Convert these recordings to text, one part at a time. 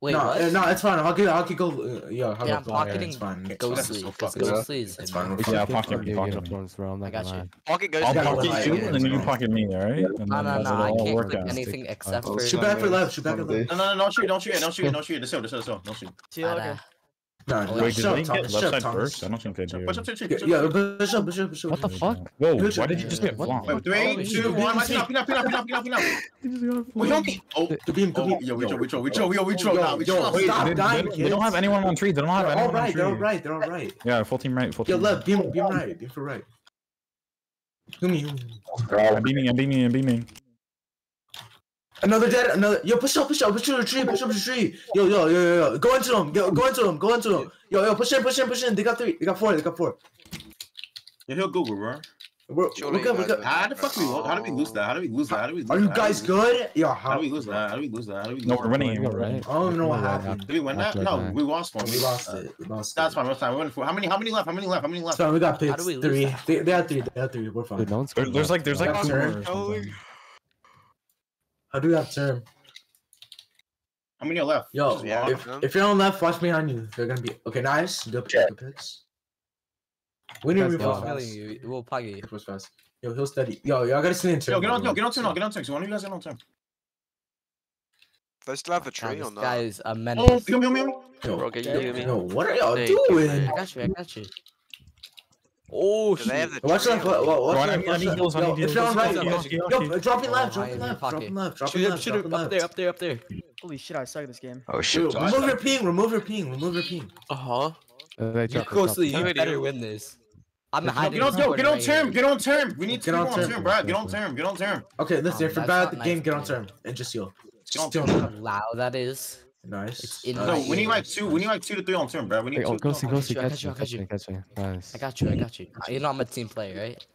Wait, no, what? Uh, no, it's fine. I'll Haki, go. Uh, yeah, Haki, yeah, I'm pocketing. Ghostly, Ghostly. It's fine. Yeah, I'll pocket me. Pocket once. I got you. Pocket Ghostly. I'll pocket you, and then you pocket me, all right? And no, no, no. I can't click anything except for. Shoot back for left. Shoot back for left. No, no, no. Don't shoot. Don't shoot. Don't shoot. Don't shoot. Let's go. Let's go. Don't shoot. No, no, did they get left side first? I don't think they do. Push push up, push up. Push up, push up. What the fuck? Whoa, why did you just get blocked? Wait, three, two, one, let's pin up, pin up, pin up, pin up, pin up, pin up. We don't. Oh, the beam, the oh, beam. Yo, we troll, we troll, we troll, we troll. We troll. Stop dying, They don't have anyone on tree. They don't have anyone on tree. They're all right, they're all right. Yeah, full team right, full team. Yo, left, beam, beam right, beam for right. Humi, Humi. I'm beaming, I'm beaming, I'm beaming. Another dead, another. Yo, push up, push up, push up the tree, push up the tree. Yo, yo, yo, yo, yo. Go into them, go, go into them, go into them. Yo, yo, push in, push in, push in. They got three, they got four, they got four. Yeah, he'll Google, bro. Bro, look up, look up. How the fuck we, how do we lose that? How do we lose that? How do we lose Are you guys good? Yo, how, how do we lose that? How do we lose that? How do we lose no, we're winning. Right. I don't know what happened. Did we win that? No, we lost one. We lost it. We lost That's fine. That's fine. We won four. How many, how many left? How many left? How many left? So we got picks. Three. They, they had three. They had three. We're fine. Dude, no one's there's like, there's like, how do have term. How many are left? Yo, yeah. if, if you're on left, watch behind on you. They're gonna be okay. Nice. Good, yeah. picks. We need to move fast. You, we'll pug it Push fast. Yo, he'll steady. Yo, y'all gotta stay in turn. Yo, get on, yo, get on turn, no, get on turn. So one of you guys get on turn. They still have the tree on that. Guys, a menace. Oh, come, come, come. Yo, Bro, can you hear me? Yo, what are y'all doing? I got you. I got you. Oh, shit. Watch that! watch, watch left, watch left. Yo, it's not right. Drop it left, drop it left, drop it left, drop it left. Shoot up, there, up there, up there. Holy shit, I suck at this game. Oh shit. Remove your ping, remove your ping, remove your ping. Uh-huh. You closely, you better win this. I'm hiding. Get on, yo, get on term, get on term. We need to get on term, bro. Get on term, get on term. Okay, listen, if you're bad at the game, get on term and just heal. Just don't. How loud that is. Nice. It's no, when you like two, when you like two to three on turn, bro. When oh, you two, go see, go see, catch you, catch you, catch you. Nice. I got you, I got you. You know I'm a team player, right?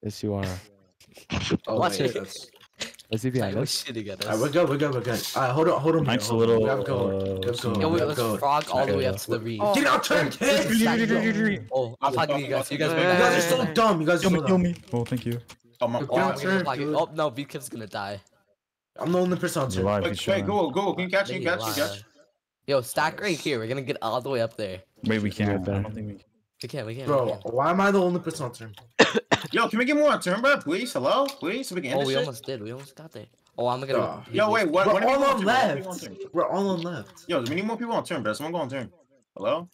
Yes, you are. oh, Watch it. Let's see behind us. Shitting at us. All right, we're good, we're good, we're good. All right, hold on, hold on. Mike's a little. Grab gold. Grab gold. Yo, let's frog all the way up to the reef. Get out, turn. kids. Oh, I'm talking to you guys. You guys are so dumb. You guys are kill me? Oh, thank you. Oh, my God. Oh no, V Vikiv's gonna die. I'm the only person on two. Wait, wait, go, go. Can you catch? me? catch? me, catch catch? Yo, stack right here. We're gonna get all the way up there. Wait, we can't. I don't think we can. We can't, we can't. Bro, we can. why am I the only person on turn? Yo, can we get more on turn, bro? Please, hello, please. So we can. Oh, we shit? almost did. We almost got there. Oh, I'm gonna. Uh, yo, wait. What, we're all on left. On we're all on left. Yo, we need more people on turn, bro. Someone go on turn. Hello.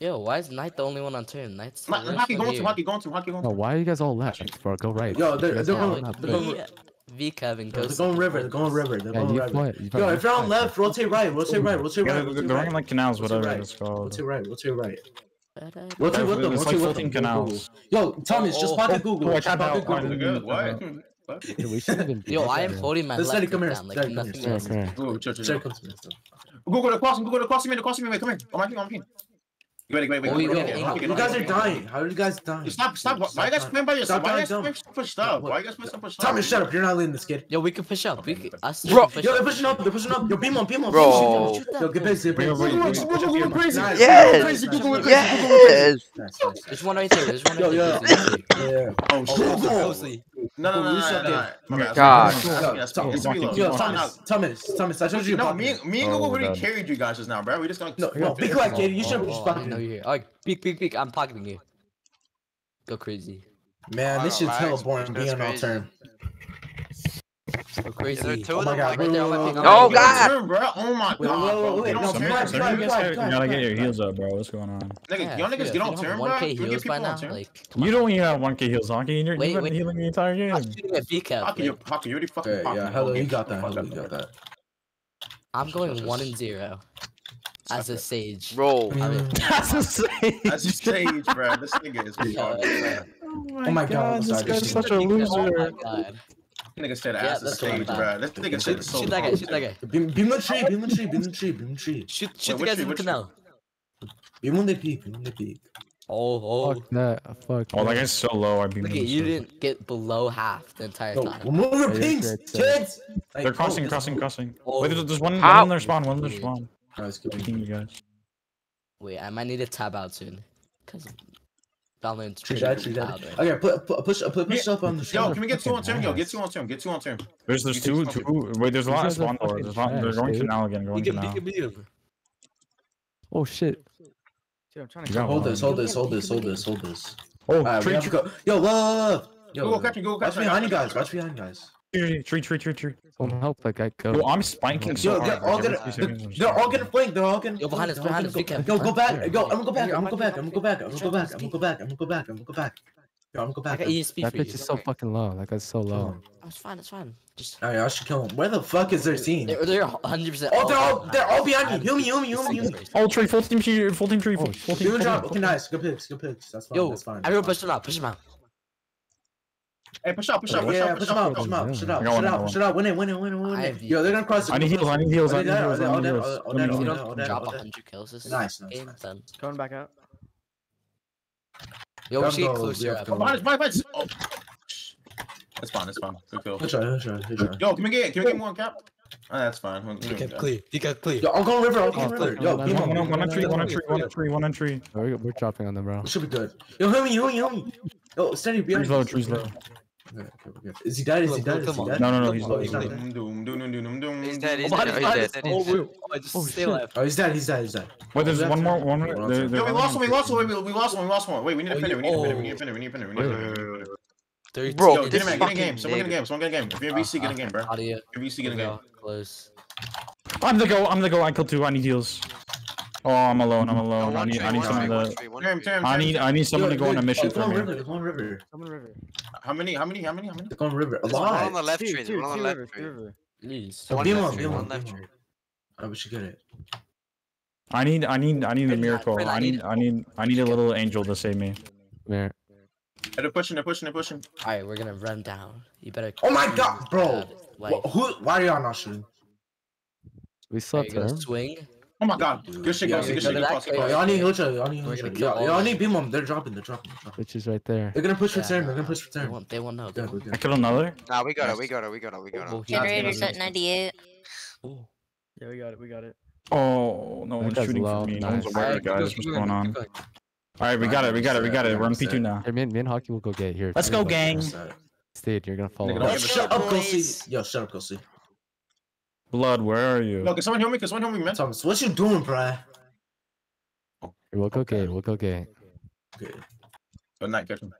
Yo, why is Knight the only one on turn? Knight's. Hockey going to hockey going to hockey going to. No, why are you guys all left, bro? Go right. Yo, they're, they're, they're, they're, V curve and goes. They're going river. They're going river. They're going river. Yo, if you're on left, rotate right. Rotate right. Rotate right. They're going like canals, whatever it's called. Rotate right. Rotate right. Rotate, it with them? What's with them? Canals. Yo, Thomas, just oh, oh. pocket Google. Oh, just pocket Google. What? Yo, I am 40 man. Let's let it come here. Like, nothing else. Google the crossing. Google the crossing. Come me. Come here. On my team. On my team. Wait, wait, wait. Oh, you, yeah, you guys are dying. How are you guys dying? Stop, stop. stop Why you guys playing by yourself? Why you guys playing push up? Why you guys playing push up? Tommy, shut up. You're not leading this kid. Yo, we can push up. We can, Bro. Push Yo, they're pushing up. They're pushing up. Yo, beam on, beam on. Bro. Yo, get busy. Bro, we're going. Yes. Yes. There's one right there. There's one right there. Yo, yo. Oh, shit. Oh, oh, oh. No, no, no, no, no, no, no. God. Thomas, Thomas, I showed you. No, me, me and Google already carried you guys just now, bro. We just gonna. No, no, big like kid, you should just fucking. No, yeah. Like, big, big, big. I'm pocketing you. Go crazy. Man, this is hella being on all term. So crazy. There are of oh them God. right there. Wait, oh, God. Two, bro. Oh, my wait, God. Wait, wait, wait. No, turn, guys, turn, you gotta get your heals up, bro. What's going on? Nigga, yeah, y'all niggas get on turn, bro. Can we get people on? Like, you don't even have 1k heals on. Can you? Wait, wait. healing the entire game. I'm shooting at BCAP. You already fucking. Yeah, hello, you got that. You got that. I'm going 1 and 0. As a sage. Roll. As a sage. As a sage, bro. This nigga is retarded, oh, oh my god, this guy's such a loser. Nigga said ass yeah, the stage, bro. This nigga said so. Shoot that guy. Shoot that guy. Beam the tree. Beam the tree. Beam the tree. Beam the tree. Shoot, shoot Wait, the guys in the canal. Beam on the peak. Beam on the peak. Oh, oh. Fuck that. Fuck. Oh, that guy's so low. I beamed Look at you didn't get below half the entire no, time. Move your pinks, kids. Like, They're crossing, oh, crossing, crossing. Oh. Wait, there's, one, one in their spawn. One in their spawn. Guys, keep you guys. Wait, I might need to tab out soon. Cause Balance. She's dead. Okay, put, put, push, uh, put, push yeah. up on the shoulder. Yo, can we get two on turn? Yo, get two on turn. Get two on turn. There's there's two, two. Wait, there's a lot of spawn doors. There's lot, they're going canal again. Going canal. Oh shit. Dude, I'm trying to hold this, hold this, hold this, hold this, hold this. Oh, right, we have go. Yo, love. Yo, go catch me, go catch me. Watch behind you guys. Watch behind guys. Tree, tree, tree, tree, tree. Someone help that guy go. Yo, I'm spiking so Yo, hard. All gonna, they're all gonna flank. They're all gonna. Yo, behind us, behind us. Go, go back. Go. I'm gonna go back. I'm gonna go back. I'm gonna go back. I'm gonna go back. I'm gonna go back. I'm gonna go back. I'm gonna go back. Yo, I'm gonna go back. That bitch is so fucking low. That guy's so low. That's fine. That's fine. Just. Alright, I should kill him. Where the fuck is their team? They're 100. percent Oh, they're all they're all behind you. Heal me, heal me, heal me, heal me. All tree, full team, tree, full team, tree, oh, full team. Doing drop. Okay, nice. Good picks. Good picks. That's fine. Yo, that's fine. Everyone push them out. Push them out. Hey, push up, push up, push yeah, out, push up, push up, push up, push up, push up, win it, win it, win it, win it. Yo, they're gonna cross. I need heals, I need heals, I need heals. I need heals. Oh, drop 100 kills nice, game. Nice, Going back out. Yo, we should get closer up. Behind my. behind us. That's fine, that's fine. Good kill. Good try, good. Yo, can we get, can we get more cap? Oh, that's fine. He kept clear. He kept clear. Yo, I'm going river. I'm going river. Yo, one, one, one, one on tree, one on tree, one on tree, one on tree. We're chopping on them, bro. Should be good. Yo, homie, homie, homie. Yo, steady. Trees low, trees low. Is he dead? Is he dead? Is he dead? No, no, no, he's, oh, he's dead. Doom, doom, doom, doom. He's dead. He's dead. He's dead. He's dead. Oh, just oh, stay left. Oh, he's dead. He's dead. He's dead. Wait, there's one more. One more. There, there, Yo, we lost one. We lost one. We lost one. We lost one. Wait, we need a finish. Oh, we need a finish. We need a finish. Oh. We need a finish. We need a finish. Thirty. Bro, Yo, get, a man, get a game. Someone get a game. Someone get a game. If you're VC, get a game, bro. If you're VC, get a game. Close. I'm the go. I'm the go. I killed two. I need heals. Oh, I'm alone. I'm alone. I need, I need someone to. I need, I need someone to go on a mission for me. River. There's one river. There's river. How many? How many? How many? How many? There's one river. A lot. on the left tree. One on the left tree. Please. One left tree. Left tree. I wish you get it. I need, I need, I need a miracle. I need, I need, I need a little angel to save me. Where? They're pushing. They're pushing. They're pushing. All right, we're gonna run down. You better. Oh my god, bro! Who? Why are y'all not shooting? We saw Are swing? Oh my god. Good shit, Gossi. Good shit. Good. Y'all need Lucha. Y'all need Lucha. Y'all need Beam them. They're dropping. They're dropping. Which is right there. They're gonna push for They're gonna push for They will know. I kill another? Nah, we got it. We got it. We got it. We got it. Generator's at 98. Yeah, we got it. We got it. Oh, no one's shooting for me. Nice. No one's aware, guys. What's going on? All right, we got it. We got it. We got it. We're on P2 now. Hey, me, and, me and Hockey will go get here. Let's go, gang. Steve, you're gonna follow. Let's shut up, Kelsey. Yo, shut up, Kelsey. Blood, where are you? No, can someone help me? Can someone help me, man? Thomas, what you doing, bruh? Look okay, look okay. Okay. Good night, Captain.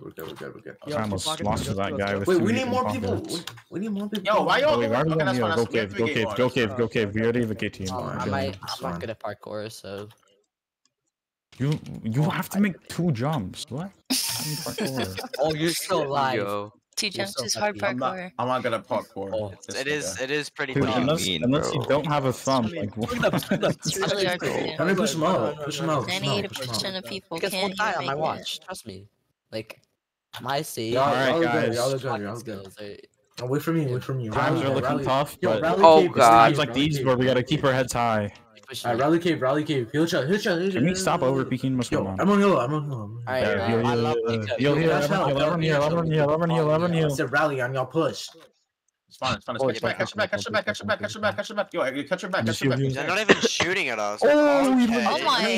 We're good, we're good, we're good. Yo, I almost lost to that guy. With Wait, we need more people. We, need more people. Yo, why y'all oh, okay, okay, okay, okay. Go go cave, go cave, go cave. We already have a K team. Um, I'm, I'm not good at parkour, so. You you oh have to make two jumps. What? oh, you're still alive. Yo. Two jumps is hard parkour. I'm not, I'm not good at parkour. Oh, it's, it is. It is pretty. Dude, unless, mean, unless you don't have a thumb. Like, what? it's really. Let me push him out. Push him out. Ninety-eight percent of people can't die on my watch. Trust me. Like my save. All right, guys. Y'all are good. Y'all. Away from me, away from you. Times are looking tough, oh god, times like these where we gotta keep our heads high pushing. Alright, rally cave, rally cave. Heal shot, heal shot, heal shot. Can we stop over peeking what's going on? I'm on yellow, I'm on yellow. I uh, love it. Heal, heal, everyone heal, everyone heal, everyone heal, everyone heal. It's a rally on y'all push. It's fine, it's fine. It's oh, fine. Catch it back, catch it back, catch it back, catch it back, catch it back. Yo, catch it back, catch it back. They're not even shooting at us. Oh, my.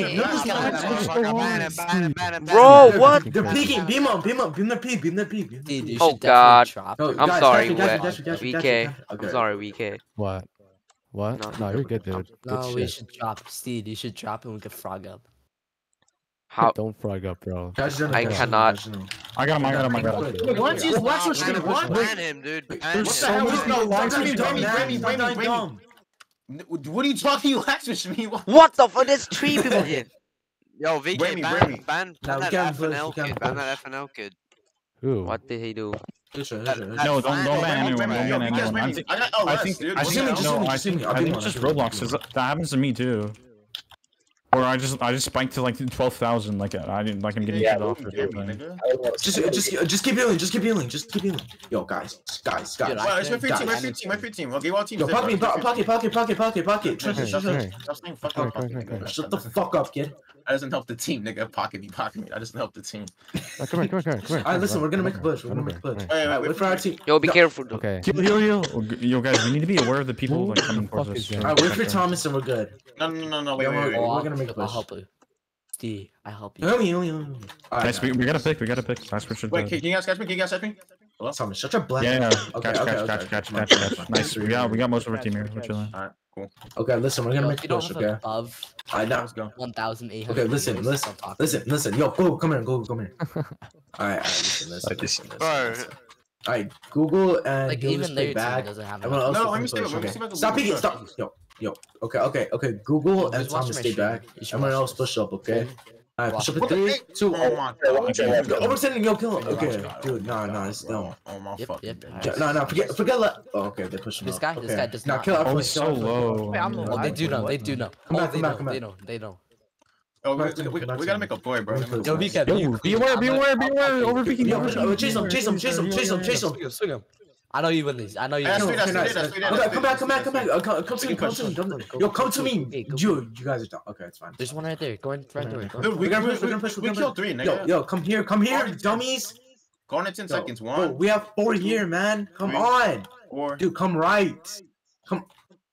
Bro, what? They're peeking. Beam up, beam up, beam the peak, beam the peak. Oh, God. Oh, I'm sorry, VK. I'm sorry, VK. What? What? No, no you're good, dude. No, we should drop Steve. You should drop him we can frog up. How? Don't frog up, bro. I cannot. I got him. I got him. I got him. Once you watch what you want, ban him, dude. What the hell? No, Lexus, dumb. Remy, Remy, What are you talking, Lexus? Me? What? what the fuck? There's three people here. Yo, VJ, Remy, ban, ban, ban, ban that FNL kid. Ban that FNL kid. Who? What did he do? No, don't don't ban anyone. Don't ban anyone. I think I think I think I think it's just Roblox. That happens to me too. Or I just I just spiked to like twelve thousand. Like uh, I didn't like I'm getting yeah, off. Or something. Just just just keep healing. Just keep healing. Just keep healing. Yo guys, guys, guys. Dude, my free guys. team. My free team. My free team. Okay, what team? Yo, pocket pocket, pocket, pocket, pocket, pocket. Shut the fuck up, kid. That doesn't help the team, nigga. Pocket me, pocket me. That doesn't help the team. Oh, come here, come here, come here. All right, listen, we're gonna make a push. We're gonna make a push. All right, wait for our team. Yo, be careful. Dude. Okay. Yo, yo, yo, yo, guys, we need to be aware of the people like coming towards us. All right, wait for Thomas, and we're good. No, no, no, no. Wait, wait, wait. We're gonna make a push. I'll help you. D, I help you. Yo, yo, yo. All right, guys, we, we gotta pick. We gotta pick. Nice, Richard. Wait, can you guys catch me? Can you guys catch me? Thomas, Such a black. Yeah, yeah. Okay, catch, okay, catch, okay. catch, catch, catch, catch. Nice. We got, we got most of our team here. We're chilling. All right. Cool. Okay, listen, we're gonna yo, make you push, okay? above. I know. let's go. One thousand eight hundred. Okay, listen, listen, listen, listen. Yo, Google, come here, Google, come here. all right, all right, listen, listen, like listen, listen, all right. All right, Google and like, even their back. Doesn't have Everyone else no, I'm stay back. Okay. Stop, stop peeking. Stop. Yo, yo. Okay, okay, okay. Google yo, and Thomas stay back. Everyone else push up, okay? Alright, push up in Oh my god. Overextending, yo, kill him. Okay, dude, no, no, it's no. Oh my yep, fucking yep. Right. No, no, forget, forget left. Oh, okay, they pushed him This guy, this guy does now, not. Kill him. Oh, he's so low. They do know, they do know. Come back, come back, come back. They know, they know. Oh, we, we, we, gotta make a play, bro. Yo, Vika, beware, beware, beware, overpeeking. Chase him, chase him, chase him, chase him, chase him. I know you win this. I know you. Win. That's come back, come back, come back. Uh, come, to me, come to me. Yo, come to me. dude. you guys are dumb. Okay, it's fine. There's one right there. Go in front door. Dude, we're gonna push. We're. We killed three. Yo, yo, come here, come here, dummies. Gone in ten seconds. One. We have four here, man. Come on. Dude, come right. Come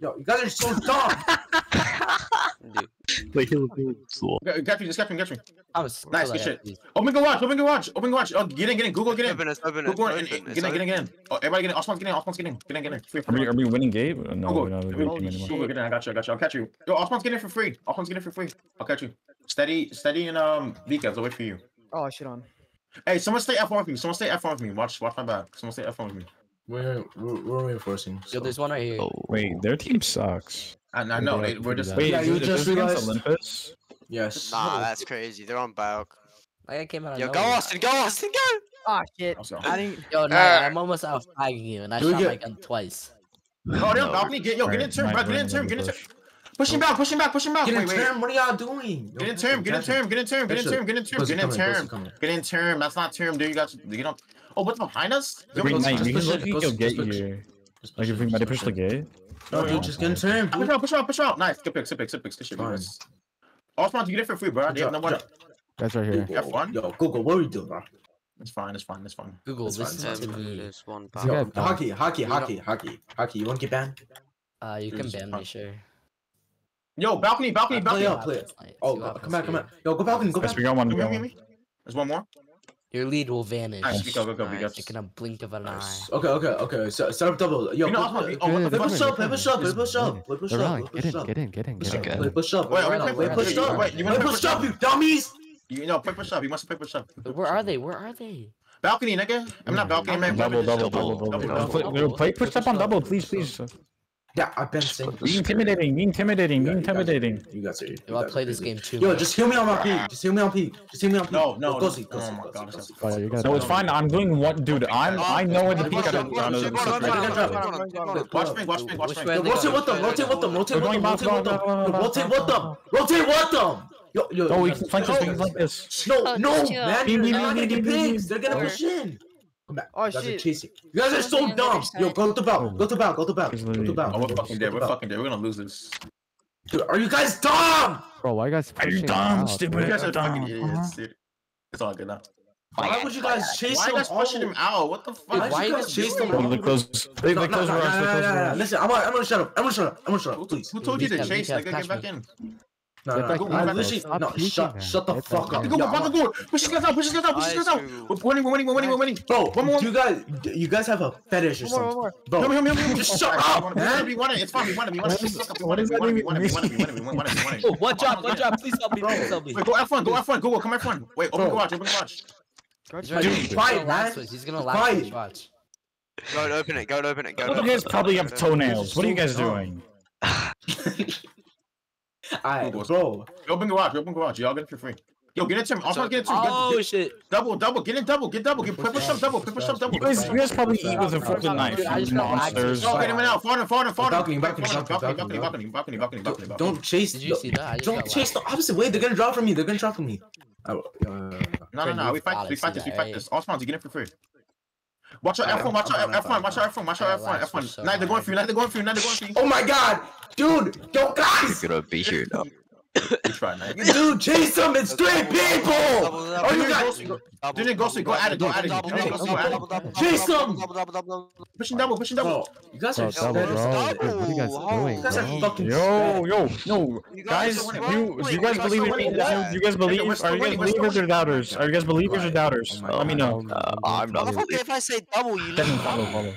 Yo, you guys are so dumb. Dude. Wait, he'll be cool. Get me, just catch me, catch me. I was nice, good shit. These. Open the watch, open the watch, open the watch. Oh, get in, get in, Google, get in. Open it, open. Google, open. Get in, get in, get in. Oh, everybody get in. Osman's getting in, Osman's getting in. Get in, get in. Free, free, are, we, are we winning Gabe? No, Google. we're not winning Google, game anymore. Google, get in, I got you, I got you. I'll catch you. Yo, Osman's getting in for free. Osman's getting in for free. I'll catch you. Steady, steady and um, Vika's, I'll wait for you. Oh, shit on. Hey, someone stay F1 with me. Someone stay F1 with me. Watch, watch my back. Someone stay F1 with me. We're we're, we're reinforcing. So. Yo, there's one right here. Oh. Wait, their team sucks. I, I know. They, we're just. Wait, yeah, you just realized Olympus. Yes. Nah, that's crazy. They're on Biok. Like I came out. Yo, go. Austin, go Austin, go! Oh shit! I didn't. Yo, no, uh, I'm almost out of flagging you, and I shot get... my gun twice. Oh, damn, balcony, get yo, get in turn, bro, get in turn, get in turn. Push him back, push him back, push him back. Get in term, what are y'all doing? Get in term, get in term, get in term, get in term, get in term, get in term, get in term. That's not term, dude. You got to get on. Oh, what's behind us? Yo, Wait, mate, you just think he'll get you. Like, if we might push the gate. Oh, no, dude, just get into him. Push out, push out, push out. Nice. Good picks, good picks, good picks. Good shit, guys. Osman, you get it for free, bro. Yeah, no water. That's right here. Have fun. Yo, Google, what are we doing, bro? It's fine, it's fine, it's fine. Google, it's this fine, time is one pound. Yo, hockey, hockey, hockey, hockey, hockey. You want to get banned? Uh, you can ban me, sure. Yo, balcony, balcony, uh, balcony. Play up. Oh, uh, come back, come back. Yo, go balcony, go balcony. Yes, we got one, we got one. There's one more. Your lead will vanish. All right, go, go, go, nice. Like in a blink of an eye. Okay, okay, okay. So, set up double. Yo, push know, push, oh, oh, push up, push up, push up, push up. Get in, get in, get in, get in. Push up. Wait, wait, wait, push up. Wait, you want to push up, you dummies? You know, push up. You must play push up. Where are they? Where are they? Balcony, nigga. I'm not balcony, man. Double, double, double, double. Play push up on double, please, please. Yeah, I've been saying. Be intimidating, be intimidating, be intimidating. You guys are. I'll play this game too. Yo, just heal me on my peak. Just heal me on peak. Just heal me on peak. No, no, go see, go see. No, it's fine. I'm doing what, dude. I'm. I know where the peak is. Watch me, watch me, watch me. Rotate with them. Rotate with them. Rotate with them. Rotate with them. Rotate with them. Rotate with them. Yo, yo. No, we can flank this. We can flank this. No, no, man. They're gonna push in. Come back. Oh, you guys shit. are chasing. You guys are so dumb. Yo, go to bow. Go to bow. Go to bow. Go to bow. Oh, we're fucking dead. We're fucking dead. We're gonna lose this. Dude, are you guys dumb? Bro, why are you guys? Are you dumb, out, stupid? You guys are dumb. Uh -huh. It's, it's all good now. Why, would you guys chase him? Why are you guys pushing him out? What the fuck? Dude, why you guys chasing him? Out? The close, the no, close. Listen, I'm gonna, I'm gonna shut up. I'm gonna shut up. I'm gonna shut up. Please. Who told you to chase? Nigga, get back in. No, no, no, no, literally, no, shut, shut the fuck up. Go, go, go, push his guys out, push his guys out, push his guys out. We're winning, we're winning, we're winning, we're winning. Bro, one more. You guys, you guys have a fetish or something. Bro, come here, come here, just shut up, man. We won it, it's fine, we won it, we won it. What does that mean? We won it, we won it, we won it, we won it, we won it. Oh, one job, one job, please help me, please help me. Wait, go F1, go F1, Google, come F1. Wait, open garage, open garage. Dude, quiet, man. He's gonna laugh, watch. Go and open it, go and open it, go and open it. You guys probably have toenails. What are you guys doing? Alright, bro. Yo, bring the watch. Yo, bring the watch. Y'all get it for free. Yo, get it to me. Also, get it to Get Oh, get, shit. Double, double. Get it, double. Get double. Get push, push up, double. Push, push up, double. You guys probably eat with a fucking knife. Monsters. Yo, get him out. Farther, farther, farther. Balcony, balcony, balcony, balcony, balcony, balcony, balcony. Don't chase. Did you see that? Don't chase the opposite way. They're gonna drop from me. They're gonna drop from me. No, no, no. We fight. We fight this. We fight this. All spawns. You get it for free. Watch out, Yeah, F1, watch I'm out, F1, watch out, F1, watch out, I F1, lagged F1. Now they're going hard. for you, now they're going for you, now they're going for you. oh my god, dude! Yo, guys, You're gonna be here now. You try, man. dude, chase them. It's three people. Oh, you guys, Didn't go, so go at it, go at it. Didn't go, so go at it. Jason! Pushing double, pushing double. bro, you guys are oh, Bro, double, dead. bro. What are you guys doing, You guys are bro? fucking Yo, dead. yo, no, guys, you, do you guys believe in me? Do you guys believe? Are you guys believers or doubters? Are you guys believers or doubters? Oh Let me know. I'm not Motherfucker, if I say double, you Then lose. follow, follow.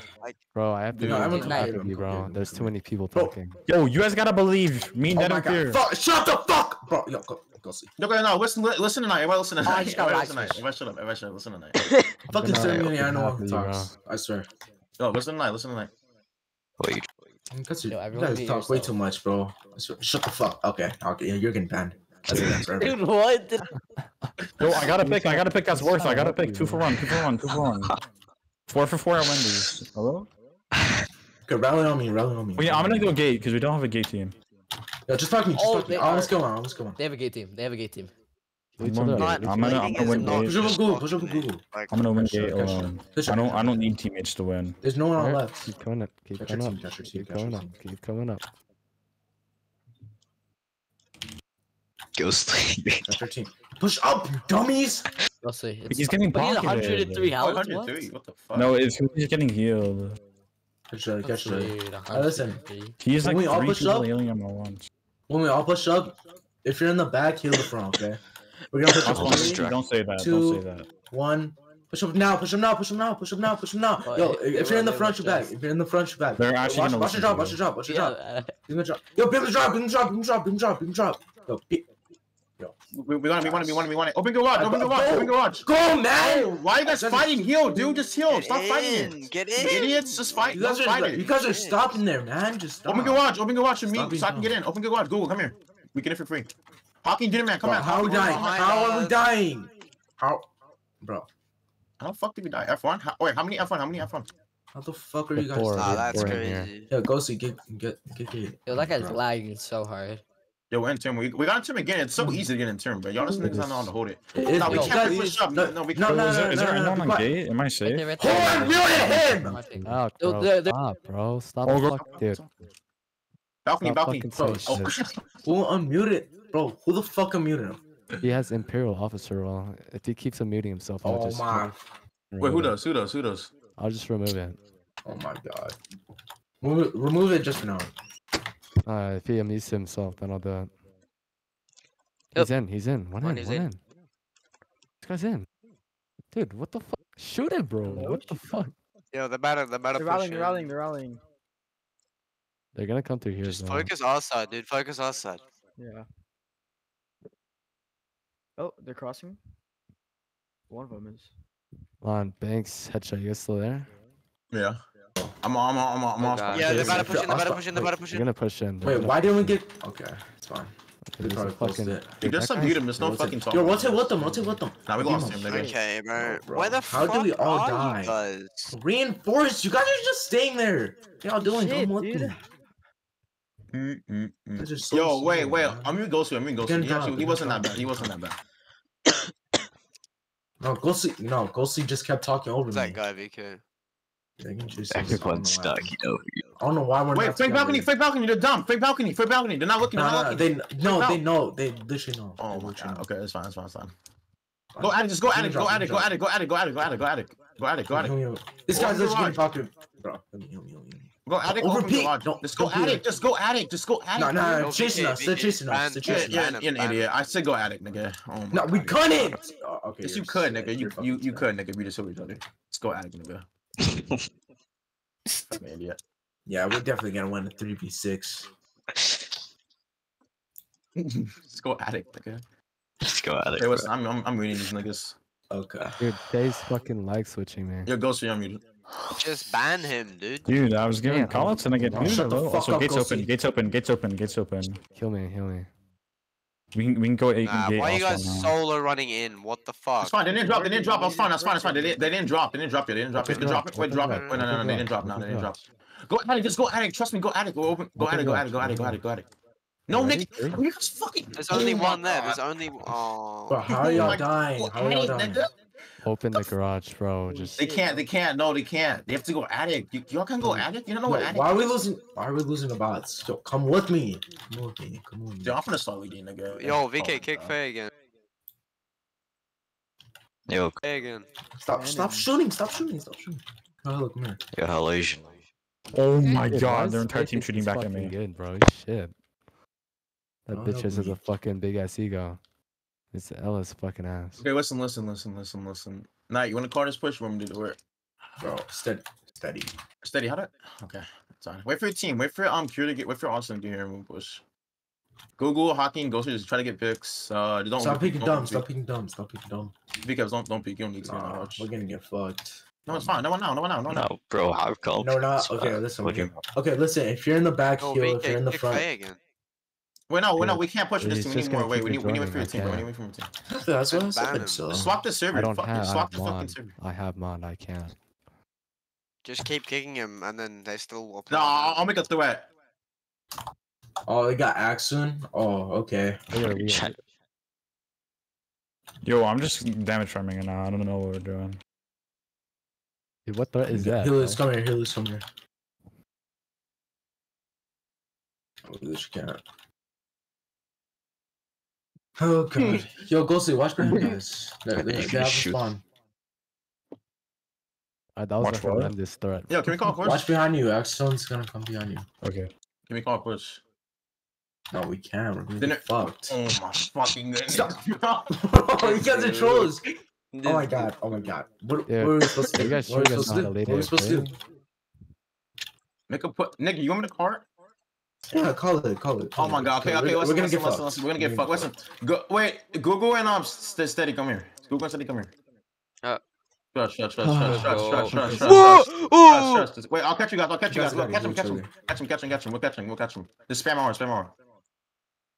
Bro, I have to No, be I'm on a top computer, of you, bro. computer. There's too many people talking. Yo, you guys gotta believe. Me and Oh Dead my god, fuck, shut the fuck, bro. Yo, go, go see. No, no, no, listen, li- listen tonight. Everybody listen Oh, I tonight. just got Everybody lagged listen tonight. switch. Everybody shut up. Everybody shut up. Listen tonight. Fucking Nah, send me. I I'm know happy, who bro. talks. I swear. Yo, listen tonight. Listen tonight. Wait, You guys, Yo, you guys mute talk way too much, bro. Shut the fuck. Okay, okay, you're getting banned. That's it, forever. Dude, what? Yo, I gotta pick. I gotta pick. That's worse. I gotta pick. Two for one. Two for one. Two for one. Four for four at Wendy's. Hello. Okay, rally on me, rally on me. Wait, I'm gonna go gate because we don't have a gate team. Yo, just talk to me, just Oh, talk me. they Oh, let's are- go on, let's go on. They have a gate team. They have a gate team. I'm gonna, I'm gonna, I'm gonna win not- Push gate. up a Google, push up a Google. I'm gonna win gate sure, sure. alone. I don't. I don't need teammates to win. There's no one on left. Keep going up. Keep Got your going team, up. got your team, Keep got your going up. Keep going up. Ghost. Got your team. Push up, you dummies! We'll see. It's... He's getting But he's pocketed. 103 Oh, health. 103. What? What the fuck? No, it's he's getting healed. Catch your, catch your. Dude, Uh, listen. 103. He's When like we all push up- healing him at once. When we all push up, if you're in the back, heal the front, okay? We're gonna push up I'll in just three, Don't say that. two, Don't say that. one. Push up now, push up now, push up now, push up now, push up now. Yo, hey, if you're in the front, you're back. If you're in the front, you're back. They're actually watch, gonna watch listen your drop, watch you. your drop, watch your drop. Give drop. Yo, beam the drop, beam the drop, beam the drop, beam the drop, beam the drop. Yo, be- We, we want it, we want it, we want it, we want it. Open garage, open garage, open garage. Go, Hey, man! why are you guys Doesn't- fighting? Heal, dude. Just heal. Get Stop fighting in, it. Get You in. idiots, just fight. You guys are, it. you guys are stopping there, man. Just stop. Open garage, open garage for me Stop so I can get in. Open garage. Google, come here. We get it for free. Hawking, get in, man. Come Bro, on. how are we dying? Oh How are we dying? How, bro? How the fuck did we die? F1? How, wait, how many F1? How many F1? How the fuck are The you guys? four. That's We're in here. Ah, crazy. Yo, Ghosty, get get get get. Yo, that guy's bro. lagging so hard. Yo, we're in turn. We, we got in turn again. It's so easy to get in turn, but y'all just niggas don't know how to hold it. It is- No, we can't guys- push up. No, no, we no, can't. no, is no, there, is there no, anyone be on quiet. gate? Am I Right safe? there, right Hold there. on, muted him! I think- Out, Yo, bro. Ah, they're- they're- Stop, ah, bro. Stop Oh, the go- fuck, dude. Balcony, Stop balcony. fucking Bro, Oh, shit. Who unmuted? Bro, who the fuck unmuted him? He has Imperial Officer. Well, if he keeps unmuting himself, I'll Oh just my, Wait, who does? Who does? Who does? I'll just remove it. oh my god. Remove it, remove it just for now. Uh, if he unmutes himself, then I'll do it. Yep. He's in. He's in. One, One in. is One in. in. This guy's in. Dude, what the fuck? Shoot it, bro. What the fuck? Yo, the better, the better They're push rallying, they're in. rallying, they're rallying. They're gonna come through here. Just though. focus our side, dude. Focus our side. Yeah. Oh, they're crossing. One of them is. On Banks headshot. You guys still there? Yeah. I'm on, I'm on, I'm on, I'm Oh, on. Yeah, they're about to push you're in. They're about to push in. They're about to push in. They're in. gonna push in. Wait, why didn't we get? Okay, it's fine. Okay, We there's a probably closed fucking- it. Dude, Dude, just that unmute guy's- him. There's no Rotate- fucking talk. Yo, rotate with them, rotate with them. Nah, we Give lost him. him, nigga. Okay, bro. bro. Where the How fuck did we all are die? you guys? Reinforce. You guys are just staying there. What y'all doing? Shit, Don't look dude. them. Mm, mm, mm. So Yo, wait, slow, wait. man. I'm gonna go to him. I'm gonna go to Get him. He, drop, actually, he get wasn't that bad. He wasn't that bad. No, Ghosty. No, Ghosty just kept talking over Who's me. that guy, VK? Yeah, you just- That I don't know one's why. stuck, you know. I don't know why we're Wait, not fake balcony, together. fake balcony. They're dumb. Fake balcony, fake balcony. They're not looking. They're Nah, not looking. they no, they know. They literally know. Oh my god. Okay, it's fine. It's fine. It's fine. Go at it. Just go at it. Go at it. Go at it. Go at it. Go at it. Go at it. Go at it. Go at it. Go at it. Go at it. This guy's over literally garage. talking. Bro, let me, let me, let me. Go at it. Over Pete. Just go don't at it. it. Just go at it. Just go at No, it. no, Yo, no, chasing us. They're chasing us. They're chasing us. You're an idiot. I said go at it, nigga. Oh No, we God. couldn't. Oh, okay, Yes, you're could, nigga. You You're you fucking could, nigga. We just saw each other. Let's go at it, nigga. Fucking idiot. Yeah, we're definitely gonna win a three v six. Let's go at it, nigga. Let's go at it. Hey, bro. listen, I'm I'm, I'm reading these niggas. Okay. Dude, Dave's fucking lag switching, man. Yo, Ghost, you're muted. Just ban him, dude. Dude, I was giving Yeah, callouts and I get no, muted. shut the hello? fuck Also, up, gates go open, see. gates open, gates open, gates open. Kill me, kill me. We can, we can go nah, and gate. Why are you guys solo running in? What the fuck? It's fine. They didn't drop. They didn't drop. I was fine. That's fine. That's fine. They didn't, they didn't drop. They didn't drop. They didn't drop. They drop. Wait, drop it. Wait, no, no, no. They didn't drop. No, they didn't drop. Go attic. Just go attic. Trust me. Go attic. Go open. Go attic. Go attic. Go attic. Go attic. Go attic. No, Nick. You guys fucking. There's only one there. There's only. Oh. But how are y'all dying? How are y'all dying? Open the garage, bro. Just they can't. They can't. No, they can't. They have to go attic. You, y'all can go attic. You don't know what attic. Why are we losing? Why are we losing the bots? Yo, come with me. Come with me. Come with me. Dude, I'm gonna start leading the. Yo, VK, oh, kick Faye again. Yo, Faye again. Stop! Stop shooting! Stop shooting! Stop shooting! Oh, come here. Yo, halation. Oh my god, their entire team shooting back at me. Good, bro. Shit. That oh, bitch has a fucking big ass ego. It's Ella's fucking ass. Okay, listen, listen, listen, listen, listen. Now, you want to call this push Want me to do it? Bro, steady, steady, steady. How to? Okay, sorry. Wait for your team. Wait for um Q to get. Wait for Austin to hear him push. Google hockey and just try to get picks. Uh, don't stop picking dumb. Stop picking dumb. Stop picking dumb. Because don't don't pick. You don't need to. Nah, we're gonna get fucked. No, it's fine. No one now. No one now. No, no, no. bro. I've called. No, not okay. Listen. Okay. okay, listen. If you're in the back heel, if you're in the front, again. Wait, no, wait, no, we can't push from this team anymore. Wait, we need, we need one from your team. We need one for your team. That's what I said. So. Swap the server. I don't Fuck, have, swap I have the mod. fucking server. I have mod. I can't. Just keep kicking him, and then they still open. No, I'll, I'll make a threat. Oh, they got Axon. Oh, okay. Yo, I'm just damage farming now. I don't know what we're doing. Dude, what threat is that? Healer's coming here. Healer's coming here. Oh, this cat. Oh god. Yo, Ghostly, watch Graham guys. They're, they're, they Uh, that was watch my horrendous threat. Yeah, can we call push? Watch behind you. Axon's gonna come behind you. Okay. Can we call push? No, we can't. We're gonna get fucked. Oh my fucking goodness. Stop. oh, you guys are trolls. Oh my god. Oh my god. What, yeah. what are we supposed to do? What are we supposed to do? What are we supposed to do? Make a put. Nick, you want me to cart? Yeah, call it, call it. Call oh my it. god. Okay, okay. We're, listen, we're listen, listen, listen, We're gonna get fucked. Listen, go, wait. Google and um, st steady. Come here. Google and steady. Come here. Uh. Trust, trust, trust, trust, trust, trust, trust. Wait, I'll catch you guys. I'll catch you guys. Catch him, catch him, catch him, catch him, catch him. We're catching. We'll catch him. Just spam hour, spam hour.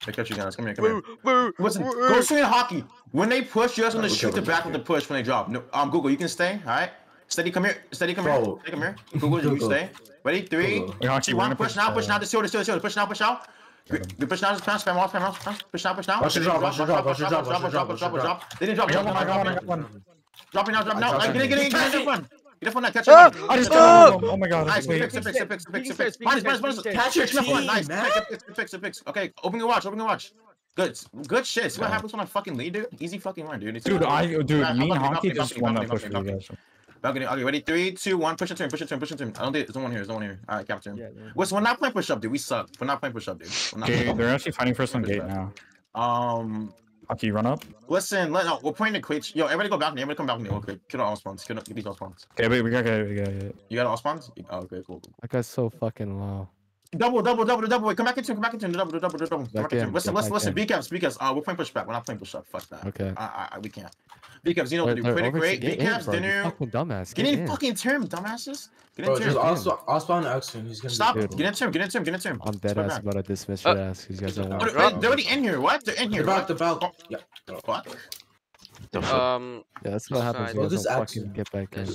I catch you guys. Come here, come here. Listen, go swing hockey. When they push, you're just to shoot the back with the push when they drop. No, um, Google, you can stay. All right. Steady, come here. Steady, come here. Steady, come here. Google, you stay. Ready? Three, two, one. Push now, push now. Just shoulder, shoulder, shoulder. Push now, push now. Push now, push now, spam off, spam off, spam. Push now, push now. Watch your drop, watch your drop, watch drop, drop, watch drop, drop. They didn't drop. I got one, I got one. Drop now, drop now. Get in, get in, get in, one. Get up on that, catch it. I just got Oh my god. Nice, fix, fix, fix, fix, fix. Minus, minus, minus. Catch it, up one. Nice. Fix, fix, fix. Okay, open your watch, open your watch. Good, good shit. See what happens when I fucking lead, dude? Easy fucking win, dude. Dude, I, dude, me and Honky just won that push for you guys. Balcony. Okay, ready? Three, two, one. Push and turn. Push and turn. Push and turn. I don't think there's no one here. There's no one here. All right, captain. Yeah, yeah. We're not playing push up, dude. We suck. We're not playing push up, dude. Okay, they're actually fighting for some gate now. Um. Aki, run up. Listen, let no. We're playing the quit. Yo, everybody go balcony. Everybody come balcony Okay, quick. Get all spawns. Get, get these all spawns. Okay, wait, we got, we got, it. You got all spawns? Oh, okay, cool. cool. That guy's so fucking low. Double, double, double, double. Come back into, come back into, double, double, double, double. Come back in, listen, listen, listen. B caps, B caps. Uh, we're playing pushback. We're not playing push. Fuck that. Okay. I, I, we can't. B caps, you know what to do. Quit it, great. B caps, dinner. Fucking dumbass. Get, get in fucking term, dumbasses. Get in term. I'll spawn out soon. He's gonna stop. Get in term. Get in term. Get in term. I'm dead ass about to dismiss your ass. You guys don't want. They're already in here. What? They're in here. They're about the belt. Yeah. Fuck. Um. Yeah, that's what happens. We'll just fucking get back in.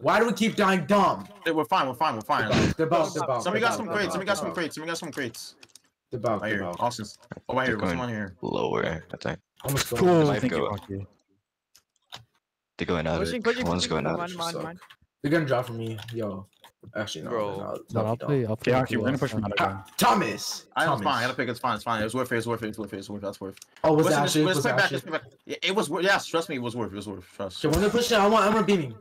Why do we keep dying dumb? Hey, we're fine. We're fine. We're fine. They're both. They're both. Somebody got some crates. Somebody got some crates. Somebody got some crates. They're both. Right here. Austin's. Oh, right here. What's going on here? Lower, I think. Almost cool. I think. They're going out. One's going out. They're gonna drop for me, yo. Actually, no. Bro. No, I'll play. I'll play. Yeah, actually, we're gonna push from out again. Thomas. I know it's fine. I gotta pick. It's fine. It's fine. It was worth it. It's worth it. It's worth it. It's worth it. That's worth. Oh, was that actually? Was back. back. Yeah, it was. Yes, trust me. It was worth. It was worth. Trust. Okay, we're gonna push now. I want. I want to beat.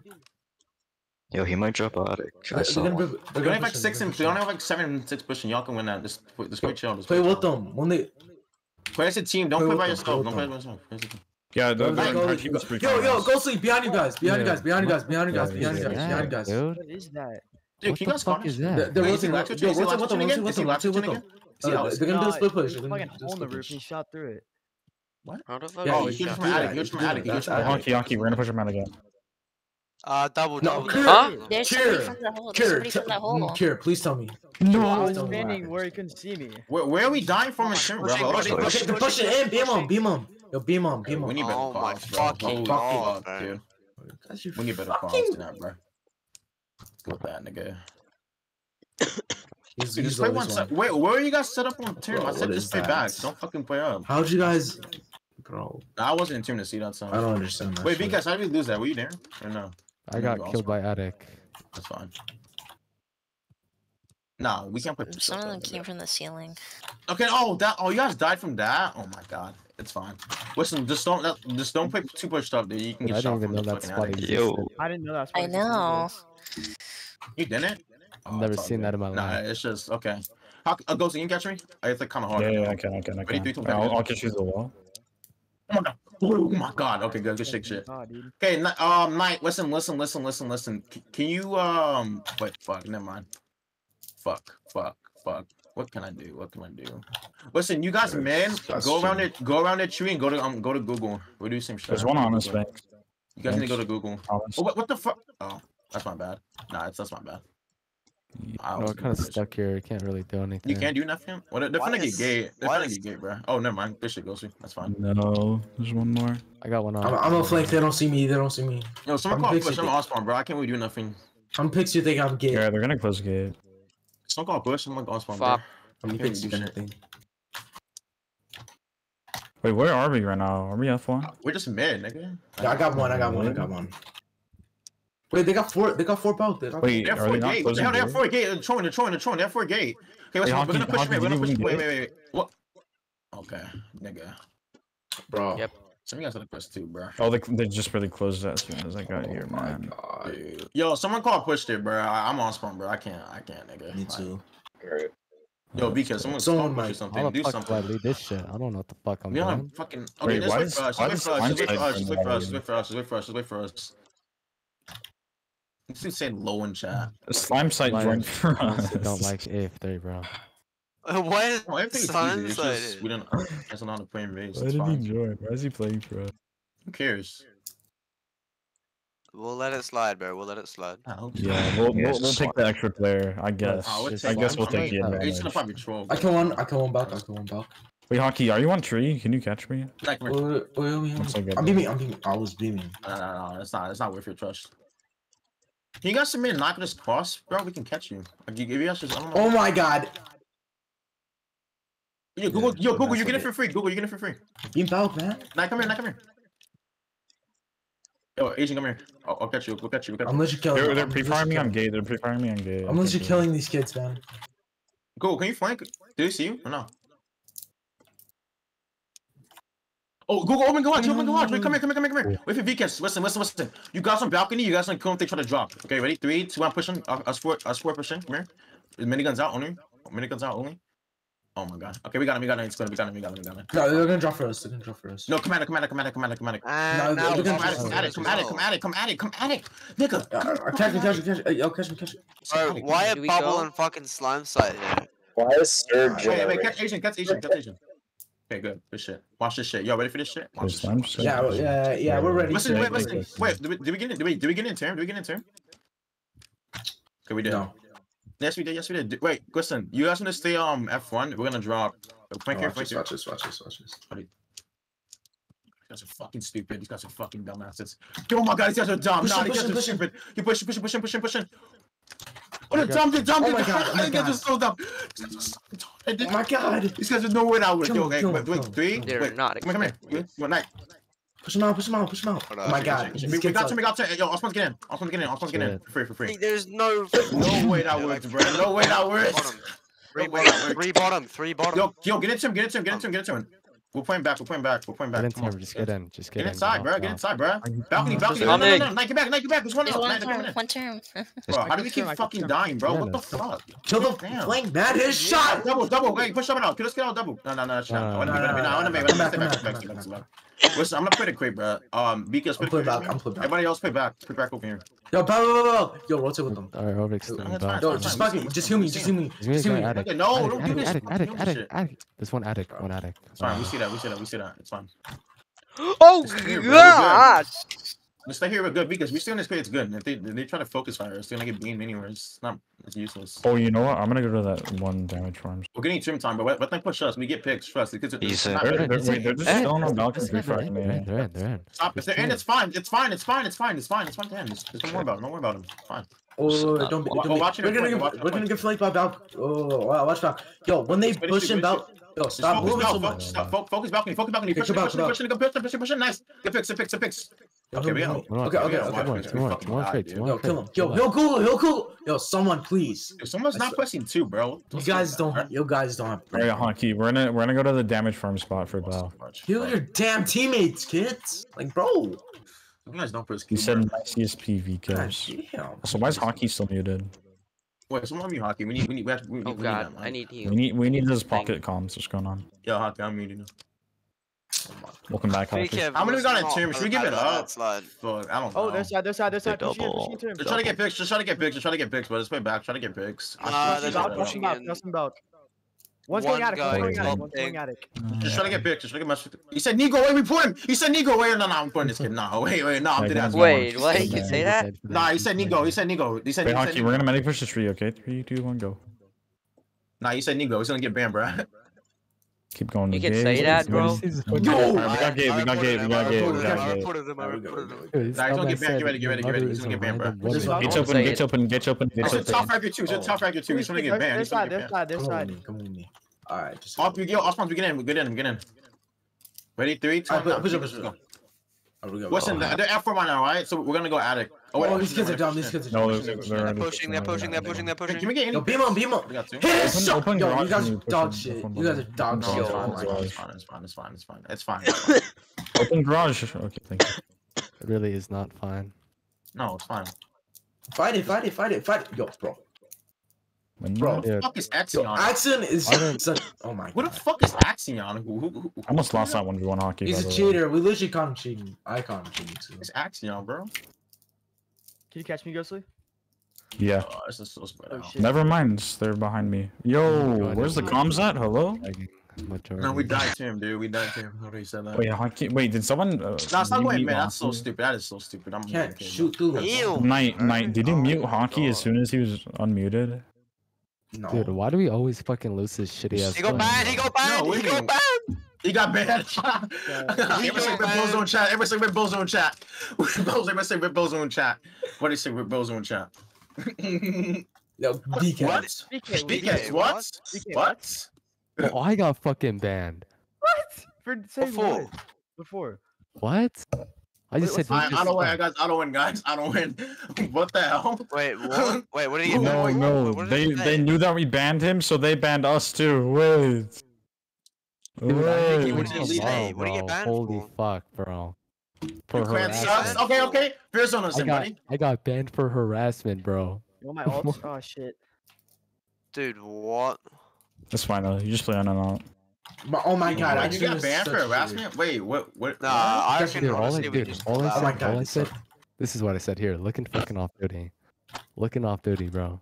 Yo, he might drop out. Uh, I saw. They're gonna, to have like six and we only have like seven and six pushing. Y'all can win that. Just just play chill. Just play with them. When they play as a team. Don't play by yourself. Don't play by yourself. Yeah, the, the, yo, yo, go sleep behind you guys, behind yeah. you guys, behind you guys, behind you guys, behind you guys, behind you guys. What is that? Dude, what can you guys find us? They're releasing Laxo again. What's up with them? What's up with them? again? They're gonna do a split push. He fucking hole in the roof he shot through it. What? Yeah, oh, he was from attic. He from attic. He from attic. Honky, honky. We're gonna push him out again. Uh, double, double. No, huh? There's Kira, from the hole. There's Kira, from that hole. Mm, Kira, please tell me. No, I was standing where he couldn't see me. Where, where are we dying from? Oh, bro, bro, push, push, push, push it in, beam him, beam him. Yo, beam him, beam him. We need oh better oh calls, my bro. fucking god, dude. We need better calls tonight, bro. Go with that, nigga. He's, Dude, he's play one set. one. Wait, where are you guys set up on team? Bro, I said just is play that? back. Don't fucking play up. How'd you guys, bro? I wasn't in tune to see that song. I don't understand that. Wait, shit. because how did we lose that? Were you there or no? I I'm gonna got killed by Attic. That's fine. Nah, we can't put. Some of them came from the ceiling. Okay. Oh, that. Oh, you guys died from that. Oh my god. It's fine. Listen, just don't. That, just don't play too much stuff, dude. You can Dude, get I shot didn't even from know the that fucking spot existed. Yo. I didn't know that's I know. You didn't? I've Oh, never seen good. that in my Nah, life. it's just okay. How, uh, Ghost, can you catch me? I it's like kind of hard. Yeah, yeah. I can, I can, I Ready, can. three, two, one, I'll, go. I'll get you the wall. Oh my god. Oh my god. Okay, good. Good shit. Shit. Ah. Okay, ni- um, Knight, listen, listen, listen, listen, listen. C- can you, um, wait, fuck, never mind. Fuck, fuck, fuck. What can I do? What can I do? Listen, you guys, There's man, go around it, go around that tree and go to, um, go to Google. We'll do some shit. There's one on this bank. You guys need to go to Google. Oh, what, what the fuck? Oh, that's my bad. Nah, it's that's my bad. I No, kind of stuck here. We can't really do anything. You can't do nothing. Well, they're, they're Why finna get gay. They're why finna is- get gay, bro. Oh, never mind. This shit goes through. That's fine. No, there's one more. I got one on. I'm, I'm a flank. They don't see me. They don't see me. Yo, someone I'm call fixing push. I'm it. on spawn, bro. I can't really do nothing. I'm picks you think I'm gay. Yeah, they're gonna close the gate. Someone call push. I'm on spawn, bro. Fuck. I'm can't picks do you shit. anything. Wait, where are we right now? Are we F1? We're just mid, nigga. Yeah, I got one. I got one. I got one. Wait, they got four. They got four both. They got Wait, They have four gate. What the hell? They have four gate. They're trolling. They're trolling. They're trolling. They have four gate. Okay, listen. Hey, we're gonna push Honky, mid. We're gonna push. win Wait, wait, wait. What? Okay, nigga. bro. Yep. Some of you guys gotta push too, bro. Oh, they, they just really closed it as soon as I got oh here, Oh my man. god. Yo, someone call push it, bro. I, I'm on spawn, bro. I can't. I can't, nigga. Me Like, too. Yo, because someone, Someone someone push might- something. How Do the fuck do I something. lead this shit? I don't know what the fuck I'm We on doing. fucking. Okay, Wait, just why wait does- for us. why Just does wait for us. Just wait for us. Just wait for us. Just wait for us. Just wait for us. Just wait for us. This dude saying low in chat. Slime site Slime joined for us. don't like AF3, bro. Why is Well, everything's Sun easy. It's just we don't. That's not a playing base. Why It's did he join? Why is he playing for us? Who cares? We'll let it slide, bro. We'll let it slide. I hope so. Yeah, we'll, Yeah, we'll, we'll take the extra player, I guess. I would Just take I guess we'll take the I'm He's gonna advantage. probably troll. I kill one. I kill one back. I kill one back. Wait, Hockey, are you on tree? Can you catch me? Like, Wait, wait, wait, wait, Looks like wait. I I'm beaming. I'm beaming. I was beaming. no, no, no, it's not. It's not worth your trust. Can you guys submit a knock this cross, bro? We can catch you. Like, you- if you guys just, I don't know. Oh my god. Yo, Google, Yeah, yo, Google, that's you get it for free. Google, you get it for free. Beam back, man. Nah, come here, nah, come here. Yo, Asian, come here. I'll, I'll catch you. We'll catch you. We'll catch I'm you. literally killing. They're, they're pre-firing me on literally gate. They're pre-firing me on gate. killing- I I'm think literally they're- killing these kids, man. Google, can you flank? Do you see you or no? Oh, Google, open garage, open garage. Wait, come here, come here, come here, come here. Wait for VCast. Listen, listen, listen. You guys on balcony, you guys gonna come if they try to drop. Okay, ready? Three, two, one, pushing. Uh, us four, us four pushing. Come here. Is miniguns out only? Miniguns out only? Oh my god. Okay, we got him, we got him. It's gonna be got him, we got him, we got him. No, they're gonna drop for us. They're gonna drop for us. No, come at it, come at it, come at it, come at it, come at it. No, now they're Come gonna at it, come at it, come at it, come at it, come at it, come at it. Nigga. Uh, uh, catch me, catch me, catch me. Yo, catch me, catch me. Bro, why Do are Bubble and fucking Slime side here? Why is Sir Wait, wait, catch Asian, catch Asian, catch Asian. Okay, good. Good shit. Watch this shit. Y'all ready for this shit? Watch this shit. site. Yeah, yeah, yeah, we're ready. Listen, wait, listen. Wait, did we, did we get in? Did we, did we get in turn? Did we get in turn? Okay, we did. No. Yes, we did. Yes, we did. D- Wait, listen. You guys want to stay um F1? We're gonna drop. Flank here, Watch this, watch this, watch this, watch this. These guys are fucking stupid. These guys are fucking dumbasses. Oh my god, these guys are dumb. Push Nah, him, these push guys are him. stupid. You push, push, push, push, push, push. Oh, they're oh my dumb, they're dumb. Oh they're my God, dumb. oh my These guys are God. so dumb. These guys so dumb. Oh my god. These guys are nowhere out with Kill Yo, okay, wait, him, wait, three. They're wait, not Come here, come here. expecting. Good night. Push him out, push him out, push him out. Hold Oh my god. We, we got to, we got to. Yo, Osman's get in. Osman's get in. Osman's get in. For free, for free. There's no. No way that works, bro. No way that works. Three bottom, three bottom, three bottom. Yo, yo, get into him, get into him, get into him, get into him. We're playing back, we're playing back, we're playing Get back. in Come on. just get in. Just get, Get in. inside, Go bro. Get inside, bro. Balcony, balcony. just No, no, no, coming. no. Knight, get back, Knight, get back. There's one There's else. one Knight, they're term. One term. Bro, how do we keep I fucking dying, bro? What the fuck? Kill the Damn. flank, man. His shot. Double, double. Wait, push someone out. Kill us, get out double. No, no, no, shut up. No, I wanna no, be, no, no, no, I wanna be, no, I back, back, back, back, back, back, stay back. back. Listen, I'm gonna play the crate, bro. Um, because I'm playing back, I'm playing back. Everybody else play back. Play back over here. Yo, bow, bow, bow, bow. Yo, rotate with them. Alright, overextend. That's back. fine, Yo, that's just fine. fuck it. Just heal me, just heal me. He's gonna Just heal go me. attic. Okay, no, attic, don't do attic, this. attic, Don't attic, do this attic, shit. attic. There's one attic, one attic. It's fine. We see see that. We see that. We see that. It's fine. Oh here, gosh! We stay here, we're good because we see on this page. It's good. If they if they try to focus fire, it's gonna get beamed anywhere. It's not. It's useless. Oh, you know what? I'm gonna go to that one damage farm. We're getting trim time, but let, let them push us. We get picks. Trust because it's, it's not they're, they're, wait, they're just still on Stop. If they're in, it's fine. It's fine. It's fine. It's fine. It's fine. It's fine. Damn. Just don't worry about them. Don't worry about them. Fine. Oh, don't, don't, don't, don't, we're gonna get flanked by Balk. Oh, watch out, Yo, when they push him Balk, Yo, stop moving so much. Stop. Fo focus balcony. Focus balcony. Push, push, push, push, push, push, push, push, push. Nice. Good picks. Good picks. Good picks. Okay, we out. Okay, okay, okay. Come on, come on, Come on! Yo, kill him. Yo, he'll cool. He'll cool. Yo, someone please. Yo, someone's not pressing two, bro. You guys don't. You guys don't. Hey, All right, Honky. We're gonna we're gonna go to the damage farm spot for Bow. Kill your damn teammates, kids. Like, bro. You guys don't press. He said nicest PV kills. So why is Honky still muted? Wait, someone mute Hockey. We need, we need, we have to, we, oh we god, need that, I need you. We need, we need those pocket comms What's going on. Yo, Hockey, I'm muting oh. Welcome back, Hockey. How many we got in tomb? Should we give it up? Slide. Fuck, I don't know. Oh, there's side, there's side, there's side. They're double. They're trying to get picks, just trying to get picks, just trying to get picks, but it's way back, trying to get picks. they're not there's out. there's about. One's one going attic. One's going attic. Going. Just trying to get big. Just trying to get my. He said "Nigo, wait, we put him. He said "Nigo, wait, no, no, I'm putting this kid. No, wait, wait, no, I'm doing that. Wait, what? you can say that? Nah, he said "Nigo," He said "Nigo," He said. Nigo. We're gonna medic push the tree, okay? Three, two, one, go. Nah, he said "Nigo," He's gonna get banned, bro. Keep going. You can say that, bro. No, we got Gabe. We got Gabe. We got Gabe. We got Gabe. He's gonna get banned. Get ready. Get ready. Get ready. He's gonna get banned, bro. Gates open. Gates open. Gates open. It's a tough record too. It's a tough record too. He's gonna get banned. This side. This side. This side. Come with me. All right. Off you go. Off. We get in. We get in. We get in. Ready? Three. Two. Push up. Push up. Listen, they're F4 right now, right? So we're gonna go attic. Oh, wait, these kids are dumb. These kids are dumb. No, they're, pushing. They're pushing. They're pushing. They're pushing. Can we get in? Yo, beam on, beam on. Hit his shot. Yo, you guys are dog shit. You guys are dog shit. It's fine. It's fine. It's fine. It's fine. It's fine. Open garage. Okay, thank you. It really is not fine. No, it's fine. Fight it. Fight it. Fight it. Fight it. Yo, bro. When Bro, what the fuck is Axion? Yo, Axion is such, oh my god. What the fuck is Axion? Who, who, who, I almost lost that one v one hockey. He's a cheater. We literally caught him cheating. I caught him cheating too. It's Axion, bro. Can you catch me, Ghostly? Yeah. Oh, this is so oh. Never mind. They're behind me. Yo, oh god, where's the comms at? Hello. No, we died to him, dude. We died to him. How do you say that? Wait, I wait. Did someone? Uh, nah, stop going, man. That's so stupid. That is so stupid. I'm can't shoot through. Ew. Night, night. Did you mute Hockey as oh, soon as he was unmuted? No. Dude, why do we always fucking lose this shitty ass? He go bad, he go bad, no, he go bad. He got banned. Every single Red Bull's on chat. Every single Red Bull's on chat. Every single Red Bull's on chat. What do you say Red Bull's on chat? No, BK. What? BK, what? What? what? Well, oh, I got fucking banned. What? For saying before. What? Before. What? I just wait, said. I, I, don't win, I guys. I don't win, guys. I don't win. what the hell? Wait, what? wait. What are you? No, doing? no. What they they knew that we banned him, so they banned us too. Wait. Wait. Holy fuck, bro. For harassment. Okay, okay. Fear's on us, I got, buddy. I got banned for harassment, bro. You my ult? oh shit. Dude, what? That's fine though. You just play on and out. But, oh my god! I just got banned for harassment. Wait, what? What? Nah, I reckon dude, all, I, dude, all I said, oh my god. all I said. This is what I said here. Looking fucking off duty. Looking off duty, bro.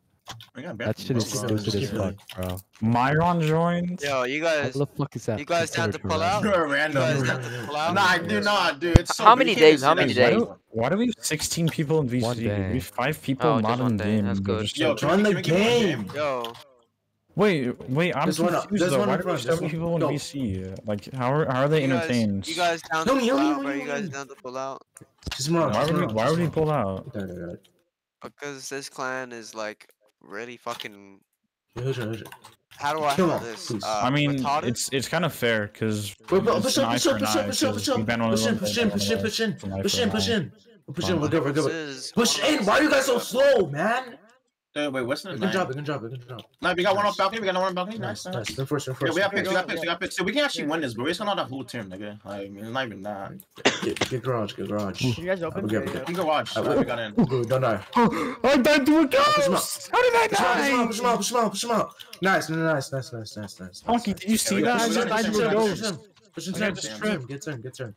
That shit is stupid as fuck, bro. Myron joins. Yo, you guys. What the fuck is that? You guys have to pull out. You're random. You guys have to pull out. Nah, dude, nah, dude. It's so how many days? How many days? Why do we have 16 people in VC? We have five people oh, not in game. That's good. Yo, join the game. Yo. Wait, wait, I'm there's confused one, though. One Why do we seven people in no. VC? Like, how are, how are they you entertained? Guys, you guys down no, to pull no, out, no, You guys down to pull out? Just one, why, would, we, why would he pull out? Because this clan is like really fucking. How do I handle this? Uh, I mean, retarded? it's it's kind of fair because push, push up, push up, push up, push up, push up, push in, push in, push in, push in, push in, push in, push in, we're good, we're good. Push in. Why are you guys so slow, man? Dude, wait, what's the name? Good job, good job, good job. Now we got nice. one on balcony, we got one on balcony. Nice, nice. nice. nice. First, they're first. Yeah, we got picks, we got picks, we got picks. So we can actually yeah. win this, bro. It's not that whole team, nigga. Like, it's not even that. Good, good garage, good garage. You guys open? Okay, good, good. Good garage. Uh, we got in. Good, don't die. I died to a ghost! How did I die? Push him out, push him out, push him out, push him out. Nice, nice, nice, nice, nice, nice. Honky, did you see that? I just died to a ghost. Push him, get him, get turn.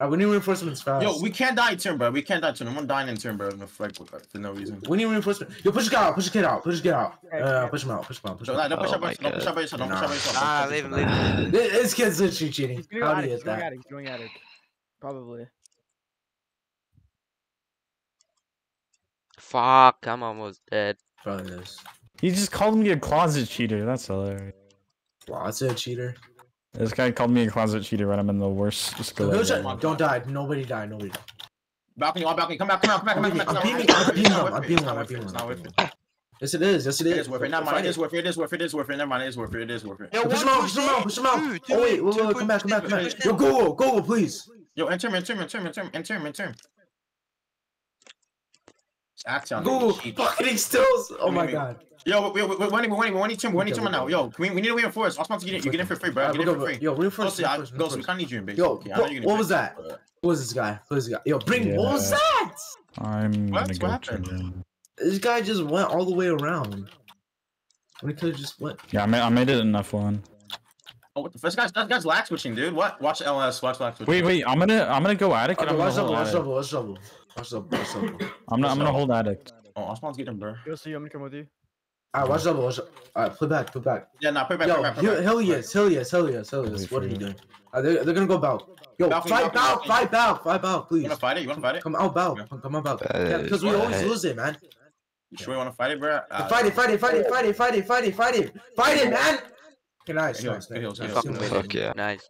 Uh, we need reinforcements fast. Yo, we can't die in turn, bro. We can't die in turn. I'm dying in turn, bro. I'm gonna flag with that for no reason. We need reinforcements. Yo, push the guy out. Push the kid out. Push the kid out. Uh, push him out. Push him out. Push him out. Don't push oh up by yourself. Don't push up by yourself. Don't push up by yourself. Nah, leave him. Leave him. This kid's literally cheating. How do you get that? He's going at it. Probably. Fuck, I'm almost dead. Probably this. You just called me a closet cheater. That's hilarious. Closet cheater? This guy called me a closet cheater when I'm in the worst skill. Who's ever. it? Don't die. Nobody die. Nobody die. Balcony, on balcony. Come back, come back, come back, come back. come back, I'm beaming- come back. I'm beaming It's not them, I'm beaming it's them, I'm beaming it's them. not worth. Yes, it is. Yes, it It is. is worth it. Never mind. It is worth it. It is worth it. It is worth it. Never mind. It is worth it. It is worth it. Yo, Push him out. Push him out. Push him out. Oh wait, two, wait, two wait. Come back. Come back. Come back. Yo, Google, Google, please. Yo, enter him, enter him, enter him, enter him, enter him, enter him. It's Action. Google. Cheat. Fucking stills. Oh my Wait, wait. god. Yo, we we we winning, we winning, we winning team, we winning Okay, team now. Yo, we, we need to reinforce. I'm supposed to get it. You get in for free, bro. Alright, Get we'll in for free. Yo, reinforce. Ghost, I, reinforce, Ghost, we reinforce. kind of need you in base. Yo, Okay, what- what was that? Who was this guy? Who was this guy? Yo, bring. What was that? I'm What? gonna go What to happened? the- This guy just went all the way around. When he could have just went. Yeah, I made, I made it in F1. Oh, what the this guy's that guy's lag switching, dude. What? Watch LS. Watch lag switching. Wait, wait, I'm gonna I'm gonna go attic and Okay, I'm gonna watch double, hold watch double, watch double. Watch double, watch double. I'm not I'm gonna hold attic. Oh, I'm supposed to get him, bro. Go see. I'm gonna come with you. Alright, watch double, watch double. Alright, play back, play back. Yeah, nah, put back, Yo, put it back, put back. hell yes, hell yes, hell yes, hell yes. What are you you. doing? Uh, they're, they're gonna go bout. Yo, Balcony, fight balcony, bout, balcony. fight bout, fight bout, You wanna fight it? You wanna fight it? Come out bout, Yeah. come, come out bout. Uh, Yeah, because we always lose it, man. You sure you wanna fight it, bro? Uh, Fight it, fight it, fight it, fight it, fight it, fight it, fight it, fight it, man. Okay, nice, nice, heals, good heals, nice, good nice, heals. nice. Fuck yeah. Nice.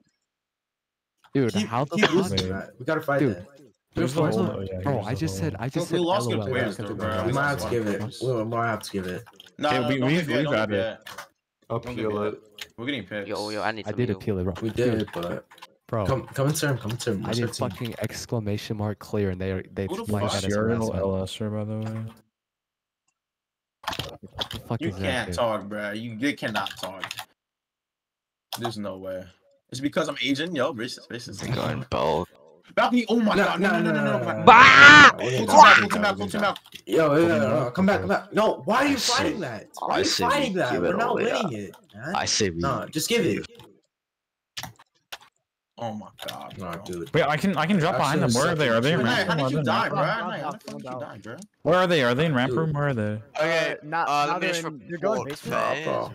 Dude, Keep, how the keep fuck? losing, Wait. man. We gotta fight Dude, that. Where's the Where's Oh, yeah, Bro, I just said. I just We said lost good players, though, bro. We might have to give it. We might have to give it. No, Okay, no, we- we've- give it, we've don't give added. it. Don't give it. We're getting pissed. Yo, yo, I need I did appeal it, bro. We did, but Bro, come, come in turn, come in turn. I What's did fucking exclamation mark clear, and they are they Who the flagged fuck that as Serial. LSer, by the way. What the fuck You is can't dude? talk, bro. You, you cannot talk. There's no way. It's because I'm Asian, yo. Racist, racist. I'm going bulk. Balcony. Oh my No, god. no, No, no, no, no, no, no, no. no, Bah! no, no, Pull no, him no, out, no, pull him out, pull him out. Yo, yo, yo, Come yo, on. come back, come back. No, why are you I say- fighting that? Why I are you say we fighting that? give it We're not all the way winning it, man. I say we. No, just give it. Oh my god. No, bro. dude. Wait, I can I can drop behind them. Actually, Where are they? Are they in second- Hey, ramp how room? Are did they you in die, ramp bro? room? How the fuck did you die, bro? Where are they? Are they in ramp Dude. room? Where are they? Okay, Uh, not, uh, now let me they're just in, you're going report basement.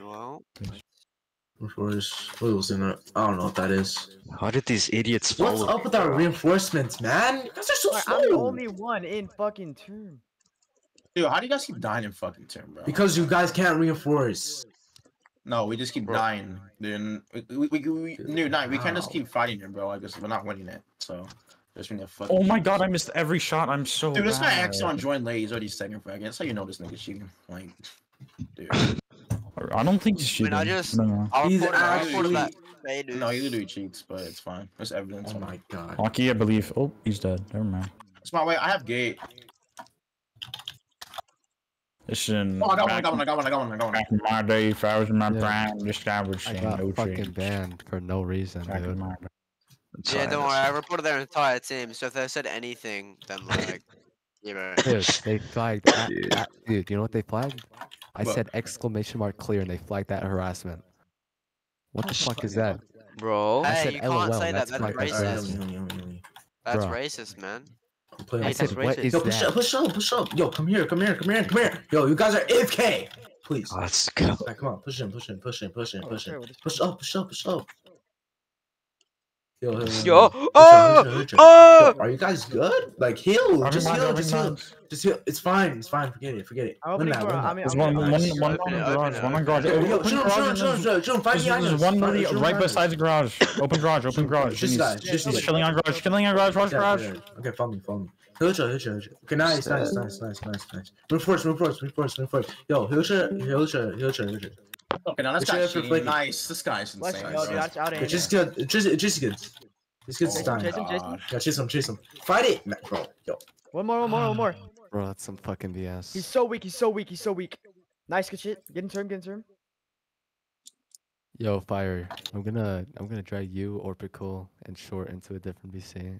Phase. bro. Well, Reinforce. What was in it? I don't know what that is. How did these idiots What's up with our reinforcements, man? You guys are so Like, I'm the only one in fucking term. Dude, how do you guys keep dying in fucking turn, bro? Because you guys can't reinforce. No, we just keep Bro. dying. Then we, we, we, we, dude, nah, we can't just keep fighting it, bro. I guess we're not winning it. So there's been a fucking. Oh my god, I missed every shot. I'm so Dude, this guy bad. Axon joined late. He's already second frag. That's how you know this nigga cheating. Like, dude. I don't think he's I cheating. mean, I just- No, no. I'll He's report it, I'll report actually. that No, he is- literally cheats, but it's fine. There's evidence. Oh my god. Hockey, I believe. Oh, he's dead. Never mind. It's my way. I have gate. This shouldn't. Oh, I got one. I back, got one. I got one. I got one. I got one. back in my day, if I was in my Yeah. prime, this guy would I say got no fucking change. banned for no reason, Back dude. my Yeah, don't it's worry. I reported their entire team. So if they said anything, then like, yeah, bro. Dude, they flagged. at- Dude. at- dude, you know what they flagged? I What? said exclamation mark clear, and they flagged that harassment. What the fuck is that? Bro. I Hey, you LOL, can't say that. that's That's racist. yummy. That's Bruh. racist, man. I'm I said, that's what racist. is Yo, push that? up, push up, push up. Yo, come here, come here, come here, come here. Yo, you guys are AFK. Please. Let's go. Alright, come on, push in, push in, push in, push in, push in. sure, what is- Push up, push up, push up. Yo, yo, yo, Yo. yo. Hit Oh. you, you. Oh. Yo, Are you guys good? Like heal, I'll just heal, just heal, just heal. It's fine, it's fine. Forget it, forget it. I'm Win opening that, for- win I that. mean, There's I'm one, opening one, for- Nice. one, Open on it, the open garage, it, one on open garage. it. Yo, Open yo, shoot him, shoot him, garage shoot him, and shoot him, shoot him. Find There's, me there's onions. one Find- lady shoot him right onions. beside the garage. Open garage, open garage. Just He's guys, just he's guys. chilling on garage, chilling on garage, watch Yeah, garage. yeah, Okay, follow me, follow me. Hilcha, Hilcha, Hilcha. Okay, nice, nice, nice, nice, nice, nice. Move forward, move forward, move forward, move forward. Yo, Hilcha, Hilcha, Hilcha, Hilcha. Okay, now this Push it guy's up for cheating. flaky. Nice. This guy's insane. go, bro. dude. That's out of It's here. just good. It's just, it's just good. It's good Oh time. Chase him, chase him. Yeah, chase him, chase him. Fight it, man, bro. Yo, One more, one more, one more. Bro, that's some fucking BS. He's so weak. He's so weak. He's so weak. Nice, good shit. Get in turn, get in turn. Yo, fire! I'm gonna, I'm gonna drag you, Orbical, and Short into a different VC.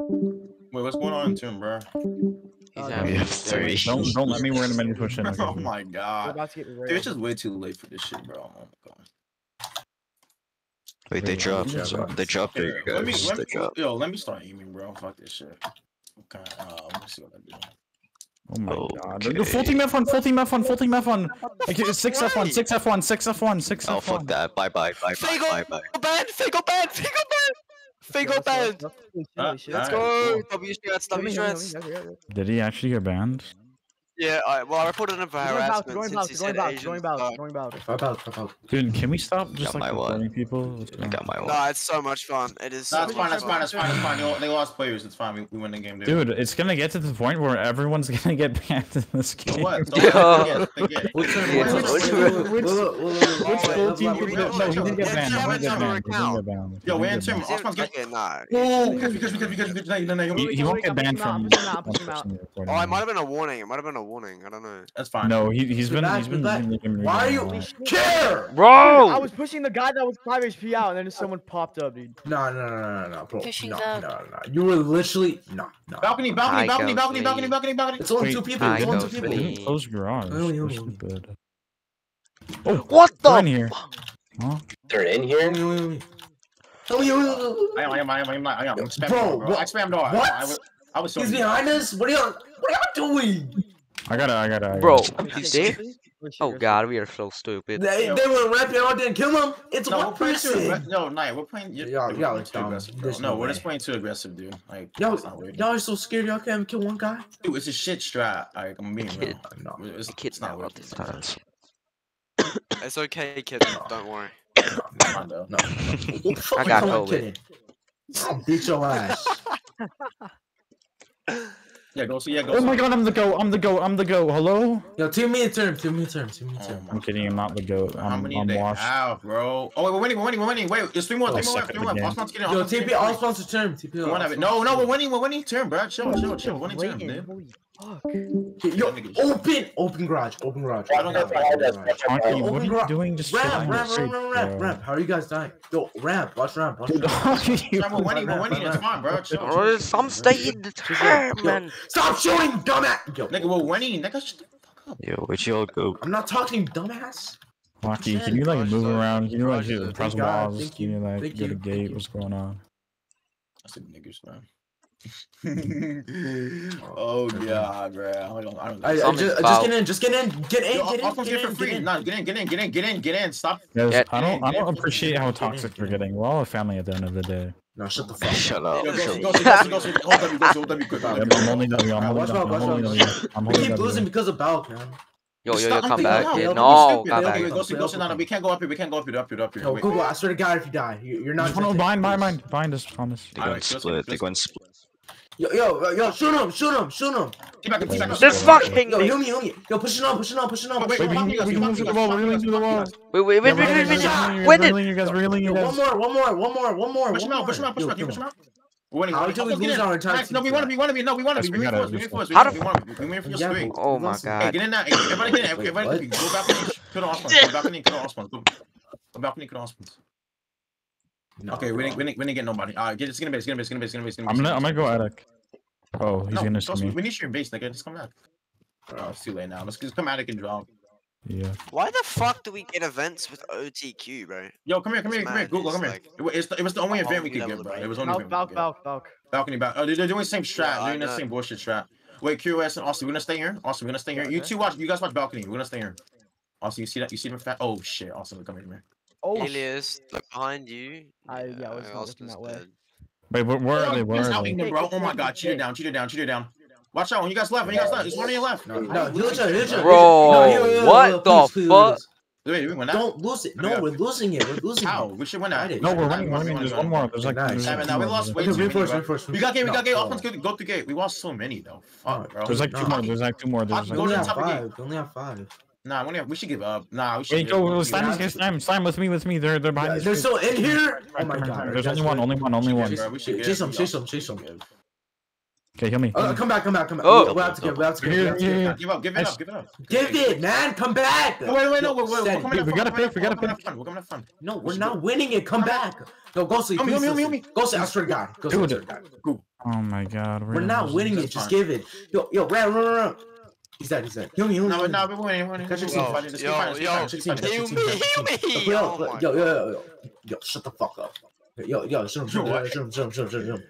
Wait, what's going on in Tim, bro? He's out. We have three. Don't don't let me wear the menu push in. oh my god. about to get Dude, it's just way too late for this shit, bro. Oh my god. Wait, they dropped. yeah, so- They dropped Yeah, it, let me, let They me, dropped. yo, let me start aiming, bro. Fuck this shit. Okay, uh, let me see what I do. Oh my god. Okay. Full team F1, full team F1, full team F1. Okay, six F1, six F1, six F1, six Oh, fuck F1. that. Bye bye, bye bye, Fago! bye bye. Fago ban! Fago Fingo banned! Ah, Let's go! Did he actually get banned? Yeah, I, well, I reported him for harassment going about, Going about, going about, going about, going about. Dude, can we stop just like burning people? I got my one. No, it's so much fun. It is. No, fine, it's fine. It's fine. It's fine. They lost players. It's fine. We, win the game, dude. Dude, it's gonna get to the point where everyone's gonna get banned in this game. What? Don't yeah. forget. Forget. Which full team? No, he didn't get banned. He didn't get banned. Yo, we're in two. Osman's getting nah. Oh, because because because because no, no, he won't get banned from. Oh, it might have been a warning. It might have been a warning. I don't know. That's fine. No, he he's been he's been. why are you care, bro? I was pushing the guy that was five HP out, and then someone popped up, dude. No, no, no, no, no, bro. Pushing no, no, no, You were literally no, no. Balcony, balcony, balcony, balcony, balcony, balcony, balcony. It's only two people. It's only two people. Close garage. Oh, oh, what the? They're In here. Huh? They're in here. Oh, yo, yo, I am, I am, I am, I am, I am. I'm spamming bro, door, bro. What? I spammed door. What? I, I, was, I was so He's behind us? What are y'all, what are y'all doing? I gotta, I gotta. I gotta. Bro, he's dead? Oh god, we are so stupid. They, they were rapping, I didn't kill him. It's no, one person. No, Knight, we're playing. You're, y'all, y'all are too aggressive. Bro. No, no we're just playing too aggressive, dude. Like, y'all, y'all are so scared y'all can't kill one guy. Dude, it's a shit strat. Like, I'm being real. No, it's, it's not worth this time. it's okay, kid. Don't worry. No, no, no. I got COVID. I'll beat your ass. Yeah, go. So yeah, go. Oh my god, I'm the goat. I'm the goat. I'm the goat. Hello. Yo, two minute term. Two minute term. Two minute term. Oh, I'm kidding. I'm not the goat. I'm, How many I'm they washed. Have, bro. Oh wait, we're winning. We're winning. We're winning. Wait, there's three more. Three more. Three more. Osman's getting. Yo, TP. All sponsor term. TP. One of it. No, no, we're winning. We're winning. Term, bro. Chill, chill, chill. Winning term, dude fuck? Yo, open, open garage, open garage. I don't know what are you doing? Just ramp, ramp, ramp, ramp, ramp, ramp. How are you guys dying? Yo, ramp, bust ramp, bust ramp. Dude, ramp, winning, we're winning. It's fine, bro. Bro, some stay in the time, man. Stop shooting, dumbass. Yo, nigga, we're winning. Nigga, shut the fuck up. Yo, which you all go? I'm not talking, dumbass. Rocky, can you like move around? Can you like press walls? Can you like get a gate? What's going on? I said niggas, man. oh yeah, bro! I, don't, I, don't I, I just, uh, just get in, just get in, get in, get in, get, get in, for free. Get in. Get in, get in, get in, get in, get in. Stop. Guys, get I don't, in, I don't appreciate in, how toxic get in, we're getting. We're all a family at the end of the day. No, shut the fuck up. Shut up. I'm only W. I'm only W. I'm only W. I'm only W. We keep losing because of Balk, man. Yo, yo, yo, come back. No, no come back. We can't go up here. We can't go up here. Up here. Up here. Yo, Google, I swear to God, if you die, you're not. No, no, behind, behind, us, Thomas. They're going split. They're going split. Yo, yo, yo, shoot him, shoot him, shoot him. T-back him, back! This fucking Yo, heal me, heal me. Yo, pushing on, pushing on, pushing on. Wait, wait, wait, we can to the wall, we're going to the wall. Wait, wait, wait, wait, wait, wait. When did... you guys, we're you guys. One more, one more, one more, one more. Push him out, push him out, push him out, push him out. Winning. How do we lose our entire team? No, we want to be, we want to be, no, we want to be. We reinforce, we reinforce. How the fuck? We reinforce your swing. Oh my god. Get in there. Everybody back in. Everybody go back in. Kill the offense. Go back in and kill the offense. Go back in and kill the offense. No, okay, we didn't, we didn't, we didn't get nobody. All right, get, it's gonna be, it's gonna be, it's gonna be, it's gonna be. It's gonna be I'm gonna, I'm gonna go attic. Oh, he's no, gonna see me. We need your base, nigga. Just come back. Oh, it's too late now. Let's just come attic and drop. Yeah. Why the fuck do we get events with OTQ, bro? Yo, come here, come here, come here. Google, come like, here. It, the, it was the only event we could get, bro. It was only Balk, Balk, Balk, Balk. Balcony, Balk. Oh, they're, doing the same strat. Yeah, they're doing the same bullshit strat. Wait, QS and Austin, we're gonna stay here. Austin, we're gonna stay here. You two watch. You guys watch balcony. We're gonna stay here. Austin, you see that? You see them fat? Oh shit! Austin, come here, come here. Oh, Helios, look behind you. I yeah, I was uh, looking that way. Wait, where, where are they? Where are they? Bro. Oh my god, cheater down, cheater down, cheater down. Watch out, when you guys left, when you guys left, there's one on your left. No, no, no! Lucha. Bro, what the fuck? Wait, we win that? Don't lose it. No, we're losing it. We're losing it. How? We should win that. No, we're running. There's one more. There's like nine. Seven. Now we lost way too many. We got gate. We got gate. Offense, good. go to gate. We lost so many though. Fuck, bro. There's like two more. There's like two more. There's like. We only have five. We only have five. Nah, we, we should give up. Nah, we should. Wait, go. Slime, slime, slime, slime with me, with me. They're they're behind. Yeah, they're still in here. Oh my god. There's only one, only one, only one. Chase them, chase them, chase them. Okay, heal me. Uh, come back, come back, come back. Oh, we have to give, we have to give. Give up, give it up, give it up. Give it, man, come back. Wait, wait, no, wait, wait. We're we gotta pick, we gotta pick. We're gonna have fun. No, we're not winning it. Come back. No, go sleep. Help me, help me, help me. Go sleep. I swear to God. Go sleep. Oh my God. We're not winning it. Just give it. Yo, yo, run, run, run. He's dead, he's dead. Heal me, heal me. Não, não, eu vou morrer, eu vou morrer. Deixa ele sim, falha. Deixa ele Yo, yo, yo, yo. Yo, shut the fuck up. Yo, yo, zoom, zoom, zoom, zoom, zoom, zoom, zoom.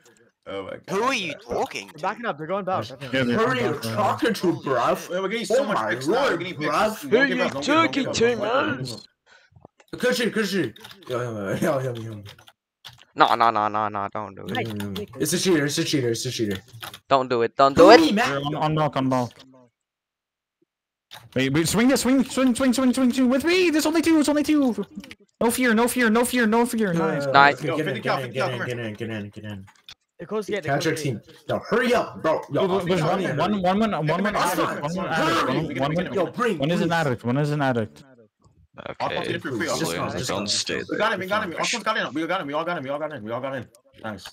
Oh my god. Who are you talking They're Backing up, they're going back. Yeah, Who are you talking to, bruv? We're oh getting oh so oh much picks now. We're getting picks. Who are you talking to, man? Cushy, cushy. Yo, yo, yo, yo, yo. No, no, no, no, no, don't do it. It's a cheater, it's a cheater, it's a cheater. Don't do it, don't do it. On knock, on. Wait, wait, swing this, swing, swing, swing, swing, swing, swing with me. There's only two. It's only two. No fear, no fear, no fear, no fear. Nice, nice. Get, in, get, in, get, in, get in, get in, get in. Get it. Patrick team, Yo, hurry up, bro. Yo, one, one, one, one, one, one attic, one, one attic, yo, bring, one is an attic, one is an attic. Okay, don't stay. We got him, we got him, we all got in, we all got in, we all got in, we all got in. Nice.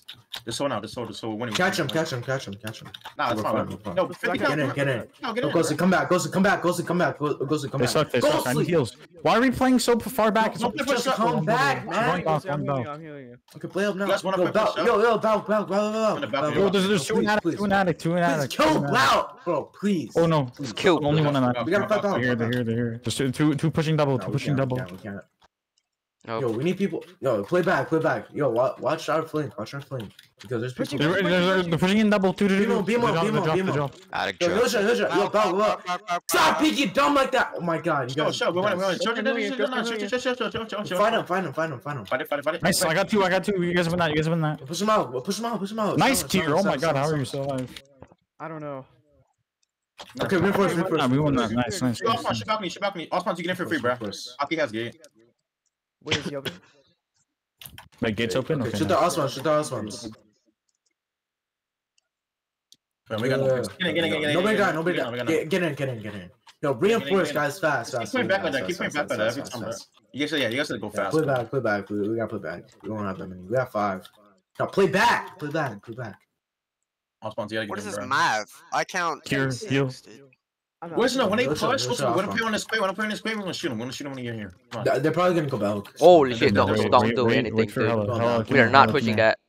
This one out. This one. This one. Winning. Catch him. Catch him. Catch him. Catch him. Nah, that's fine. No, get in. Get in. No, get in. Ghostly, come back. Ghostly, come back. Ghostly, come back. Ghostly, come back. They suck. They suck. Heals. Why are we playing so far back? Just come back, man. I'm healing you. Okay, play up now. Yo, yo, bow, bow, bow, bow, bow. Yo, there's there's two attic, two attic, two attic. Kill Blau, bro. Please. Oh no, kill. Only one I'm. We gotta fight down. They're here. They're here. They're here. Just two, two pushing double. Two pushing double. We can't. Nope. Yo, we need people. Yo, play back, play back. Yo, watch, watch our flame, watch our flame. Because there's people. They're, they're, they're pushing in double. Two, two, two. Beam on, beam on, beam on, beam Yo, no shot, no Stop peeking dumb like that. Oh my god. You guys, shut up, go on, go on. Shut him, Find him, find him, find him, find him. Find it, find it, find it. Nice, I got two, I got two. You guys win that, you guys win that. Push him out, push him out, push him out. Nice, Kier. Oh my god, how are you still alive? I don't know. Okay, we won first, we won first. We won that, nice, nice. Shoot Osman, shoot balcony, shoot balcony. Osman, you get in for free, bro. Aki has gate. Where is he open? My gate's open? Okay, okay shoot no. the Osman, shoot the Osmans. Man, we got no, get in, get in, get in, nobody got. nobody died. Get, in, get in, get in. Yo, reinforce, guys, fast, fast. Keep playing back like that, keep playing back like that every time. You guys, yeah, you guys gotta go fast. Play back, play back. We gotta play back. We don't have that many. We got five. Now play back, play back, play back. Osmans, you gotta get in. What is this math? I count. Here, you. Where's no? When they push, what's gonna play on this square? When I play on this square, we're gonna shoot him. We're gonna shoot him when he get here. They're probably gonna go back. Holy shit! Don't don't do anything, dude. We are not pushing that.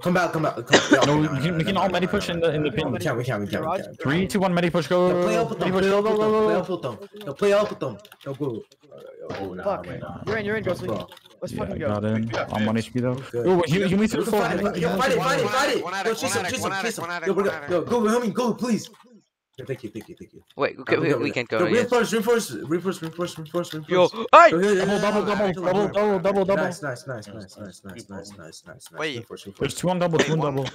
Come back, come back. Come no, we can, we can all medi push in the in the pin. We can, we can, we can. We can. Three, two, one, medi push. Go. Play up with them. Play up with them. Play up with them. No, play up with them. No, go. Oh, Fuck. You're in. You're in, Ghostly. Let's yeah, fucking go. Got in. I'm on HP though. Ooh, you you need to fight it. Fight it. Fight it. Fight it. Chase him! Chase him! Yo, go, go, go, go, please. Thank you, thank you, thank you. Wait, okay, we, we, we can go. No, reinforce, yeah. reinforce, reinforce, reinforce, reinforce, reinforce. Yo, hey! Double, double, double, double, double, double, double. Nice, nice, nice, nice, nice, nice, nice, nice, nice. Wait, reinforce, reinforce. there's two on double, two on double.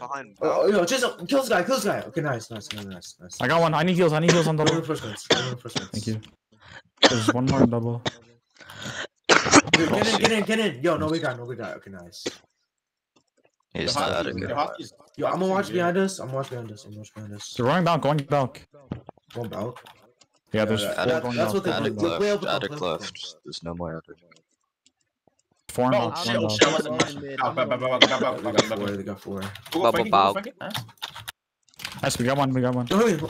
Oh, yo, just kill this guy, kill this guy. Okay, nice, nice, nice, nice, nice. I got one. I need heals. I need heals on double. Reinforcements. Reinforcements. Thank you. There's one more on double. Get in, get in, get in. Yo, no, we got, no, we got. Okay, nice. He's not out of good. Yo, I'm gonna watch behind us. I'm gonna watch behind us. I'm gonna watch behind us. They're running down, going back. Going back. Yeah, there's yeah, four going that's down. That's what left, attic left. There's no more attic. Four no, out, four out. They got four. Bubble bow. Nice, we got one, we got one. Wait,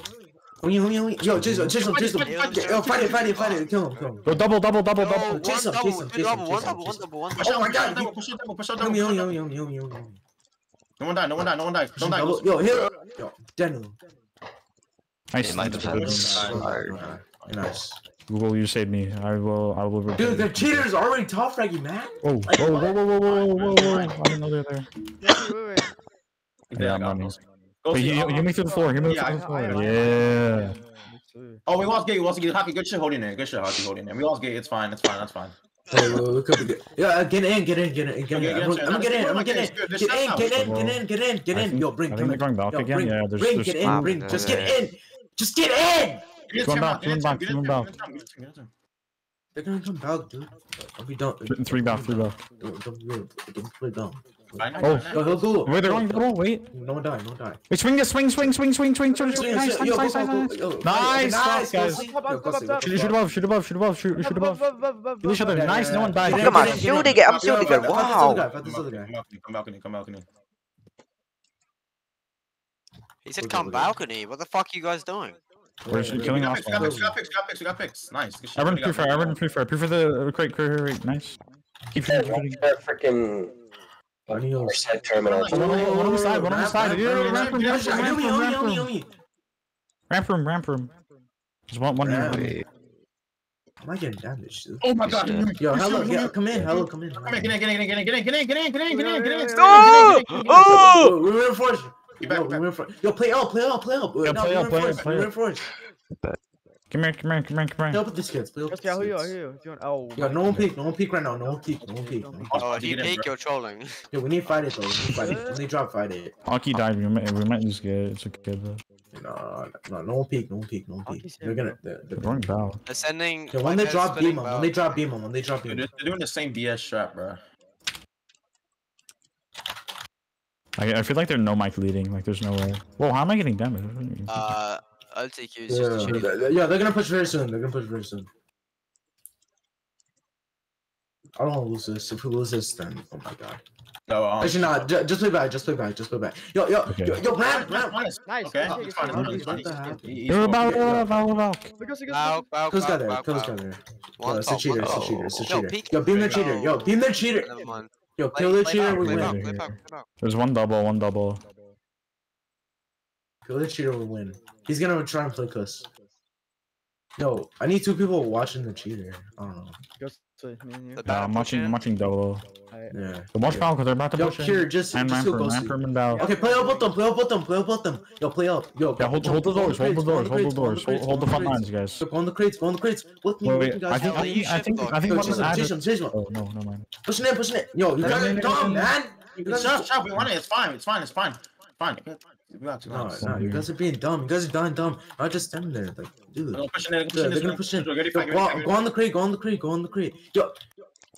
wait, wait. Yo, chase him, chase him, chase him. Yo, fight it, fight it, fight it. Kill him, kill him. Yo, double, double, double, double. Chase him, chase him, chase him. Oh my god. Push out double, push out double. Help me, help me, help me. No one die, no one die, no one die. Don't die. Yo, here. Yo, General. Nice. In my defense. Nice. Google, you saved me. I will. I will. Dude, the cheaters are already top right, man. Oh, like, whoa, whoa, whoa, whoa, whoa, whoa, whoa, whoa! I didn't know they're there. yeah, I'm on these. You, you make through the floor. You make yeah, through the floor. I, I, I, yeah. Oh, we lost gate. We lost gate. Hockey, good shit holding it. Good shit hockey holding it. We lost gate. It's fine. It's fine. That's fine. Yeah, get in, get in, get in, get in. Okay, I'm, I'm gonna get in, I'm gonna get in. Get in, get in, get in, get in, get in. Yo, bring, I think they're going back again. Bring, yeah, there's, bring, there's get in, bring, just get in, just get in. Come back, come back, come back. They're gonna come back, dude. Don't be dumb. Three back, three back. Don't be dumb. Don't play dumb. Oh, go, go, go. Where they're going, go, wait. No one die, no one die. Wait, swing this, swing, swing, swing, swing, swing, swing, swing. Nice, nice, nice, nice. Nice, nice, guys. Shoot above, shoot above, shoot above, shoot, shoot above. Kill each other, nice, no one died. Come on, shooting it, I'm shooting it, wow. Come balcony, come balcony. He said come balcony, what the fuck are you guys doing? We're just killing off. We got picks, we got picks, we got picks, we got picks. Nice. I run proof for, I run proof for, proof for the uh, crate, crate, crate, nice. Keep shooting. Freaking side, one on the side. Yeah, yeah, ramp room, ramp room, ramp room, ramp room. Yomi, Yomi. Ramp room, ramp room. There's one, one here. Am I getting damaged? Oh my god. Yo, hello, yeah, come in, hello, come in. Come in, get in, get in, get in, get in, get in, get in, get in, get in, get in, get in, get in. Oh! Oh, we reinforce. You Yo, back, we back. reinforce. Yo, play out, play out, play out. Come here, come here, come here, come here. Help with this kids, please. Yeah, who are, you? If you oh. Yeah, no one peek, no one peek right now, no one peek, no one peek. Oh, if you peek, you're trolling. Yeah, we need Friday though, we need Friday. we need drop Friday. Hockey dive, we might, we might just get it, it's okay though. Nah, no, no one peek, no one peek, no one peek. They're gonna, they're, they're going down. Ascending. Yeah, when they drop beam when they drop beam when they drop beam. They're doing the same DS trap, bro. I, I feel like they're no mic leading, like there's no way. Whoa, how am I getting damage? Uh, I'll take you. Yeah, yeah, they're, gonna push very soon. They're gonna push very soon. I don't want to lose this. If we lose this, then oh my god. No, um, actually not. J just play back. Just play back. Just play back. Yo, yo, okay. yo, yo, Brad, Brad, Brad. Nice. Okay. okay. the heck? Go back, go back, go back. Who's got there? Who's got there? Yo, it's a cheater. It's a cheater. It's a cheater. Yo, beam the cheater. Yo, beam the cheater. Yo, kill the cheater. We win. There's one double. One double. Village cheater will win. He's gonna try and play Cuss. No, I need two people watching the cheater. I don't know. Just, uh, yeah, I'm watching. I'm watching Dolo. Yeah. Uh, so watch Falcon because they're about to Yo, push here, just, and just go Manfred, Manfred, Manfred, Okay, play up with them. Play up with them. Play up with them. Yo, play up. Yo, yeah, hold, hold, the doors. Hold the doors. Hold the doors. Hold the front lines, guys. Go on the crates. Go on the crates. With me. Wait, wait. I think. I think. I think. Chase him. Chase him. Oh no, no man. Pushing in. Push it. Yo, you got it, dumb, man. Shut up. Shut up. We want it. It's fine. It's fine. It's fine. Fine. No, no, you guys are being dumb. You guys are dying dumb. I just stand there, like, dude. No, push in in, they're gonna push in. Go on the crate, go on the crate, go on the crate. Yo,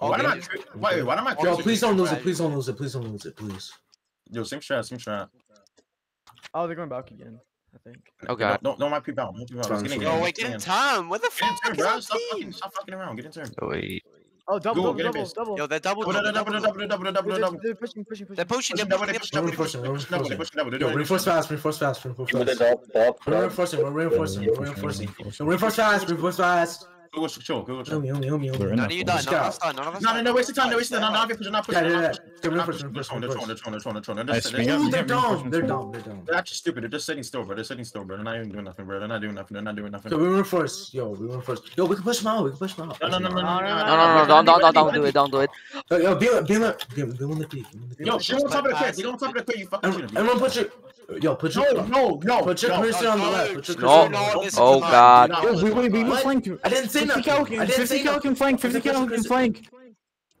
All why am I? Wait, why am I? Yo, please don't lose it. Please don't lose it. Please don't lose it. Please. Yo, same strat. Same strat. Oh, they're going back again. I think. Oh god. No, no, don't, don't peep out. Don't out. Get oh wait, get in time. What the fuck? Get in turn, bro. Stop fucking, stop fucking around. Get in turn. Oh, wait. Oh, double, Go, double, double, double. Yo, that double, double, double, double, double, double, double, double. They're pushing, pushing, pushing. They're pushing, they're pushing, they're pushing, they're pushing, they're pushing. Yo, reinforce fast, reinforce fast, reinforce fast. We're reinforcing, we're reinforcing, we're reinforcing. Reinforce fast, reinforce fast. Go watch the show. Go watch the show. Help me, help me, help me. Help me. None of you die. None of us die. None of us No, no, no. Waste the time. No, waste the time. None of you push. None push. Yeah, yeah, yeah. They're trying. They're trying. They're trying. They're trying. They're trying. They're just. Ooh, they're down. They're down. They're down. They're actually stupid. They're just sitting still, bro. They're sitting still, bro. They're not even doing nothing, bro. They're not doing nothing. They're not doing nothing. So we were first. Yo, we were first. Yo, we can push them out. We can push them out. No, no, no, no, no, no, no, no, don't, don't, don't do it. Don't do it. Yo, Bill, Bill, Bill, Bill on the cliff. Yo, Bill on top of the cliff. Bill on top of the cliff. You fucking. Everyone, push it. Yo, put your no, no, no. Put your cursor on the left. No, oh god. We were, we were flying through. I didn't see say nothing. Cal can, 50 cal can flank. 50 cal can flank.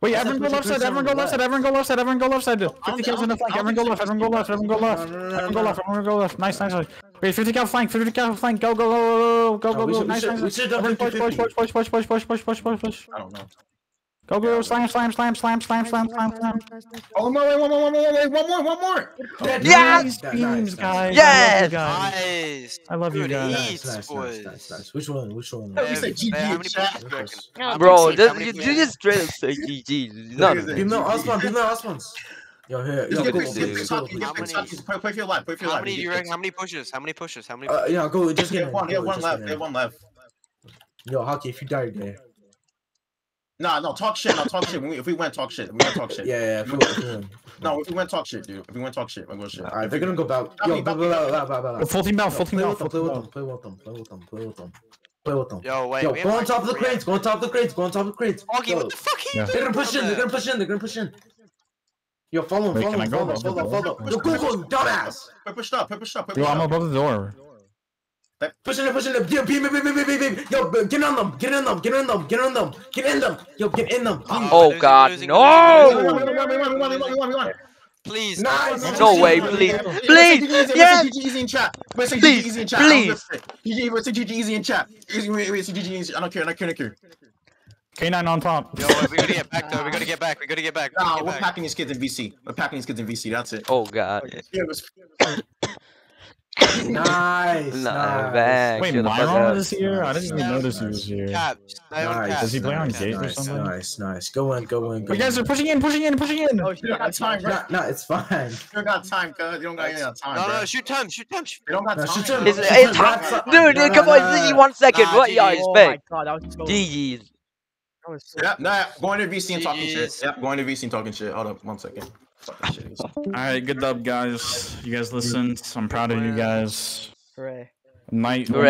Wait, everyone go left side. Everyone go left side. Everyone go left side. Everyone go left side. 50 cal's in the flank. Everyone go left. Everyone go left. Everyone go left. Everyone go left. Everyone go left. Nice, nice. Wait, 50 cal flank. 50 cal flank. Go, go, go, go, go, go, go. Nice, nice. Push, push, push, push, push, push, push, push, push, push. I don't know. Go, go, slam, slam, slam, slam, slam, slam, slam, slam. Oh, no, wait, one more, one more, wait, one more, one more. Yes! Nice, beams, guys. Yes! Nice. I love you guys. Which one? Which one? You said GG. Bro, you just straight up say GG. No, beam the Osman, beam the Osman. Yo, here, yo, go, go, go, go. Play for your life, play for your life. How many you reckon? How many pushes? How many pushes? How many? Uh, yeah, go, just get one. Get one left, get one left. Yo, Hockey, if you die today. Nah, no, talk shit. No, talk shit. If we went, talk shit. We went, talk shit. yeah, yeah. No, if we went, talk shit, dude. If we went, talk shit. We'll go shit. All right, they're gonna go back. Yo, back, back, back, back, back. Full team down. Full team down. Play with them. Play with them. Play with them. Play with them. Play with them. Yo, wait. Yo, go on top of the crates. Go on top of the crates. Go on top of the cranes. Okay, what the fuck? are you doing? They're gonna push in. They're gonna push in. They're gonna push in. Yo, follow him. Follow him. Follow him. Follow him. Yo, go, go, dumbass. Pepper stop. Pepper stop. Yo, I'm above the door. Pushing up, pushing up. Yo, beam, beam, beam, beam, beam. Yo, get on them. Get in them. Get in them. Get in them. Get in them. Yo, get in them. Please. Oh, God. No. Please. Nice. No way. Please. Please. Yes. Easy in chat. Please. Please. GG easy in chat. Easy. Wait, wait. GG easy. I don't care. I don't care. I don't care. K9 on top. Yo, we gotta get back though. We gotta get back. We gotta get back. Nah, we're packing these kids in VC. We're packing these kids in VC. That's it. Oh God. Yeah, it Nice. Nah, nice. back. Wait, shut the fuck Myron up. was here? I didn't even notice he was here. Caps. I Nice. caps. Does he play on Caps. gate or Nice, something? nice, nice. Go in, go in, go You guys in. are pushing in, pushing in, pushing in. Oh You shit. don't got time, bro. No, no, it's fine. You don't got time, cuz. You don't got any time, No, bro. no, shoot time, shoot time. Shoot. You don't got No, time. shoot him. bro. It's, it's him. Dude, no, dude, come no, on, no, this no. one second. Nah, what y'all GG. Oh my god, that was so. GG's. Yep, nah, going to VC and talking shit. Jeez. Yep, going to VC and talking shit. Hold up, one second. Fucking shit. All right, good job, guys. You guys listened. I'm proud of you guys. hooray. Night. Hooray.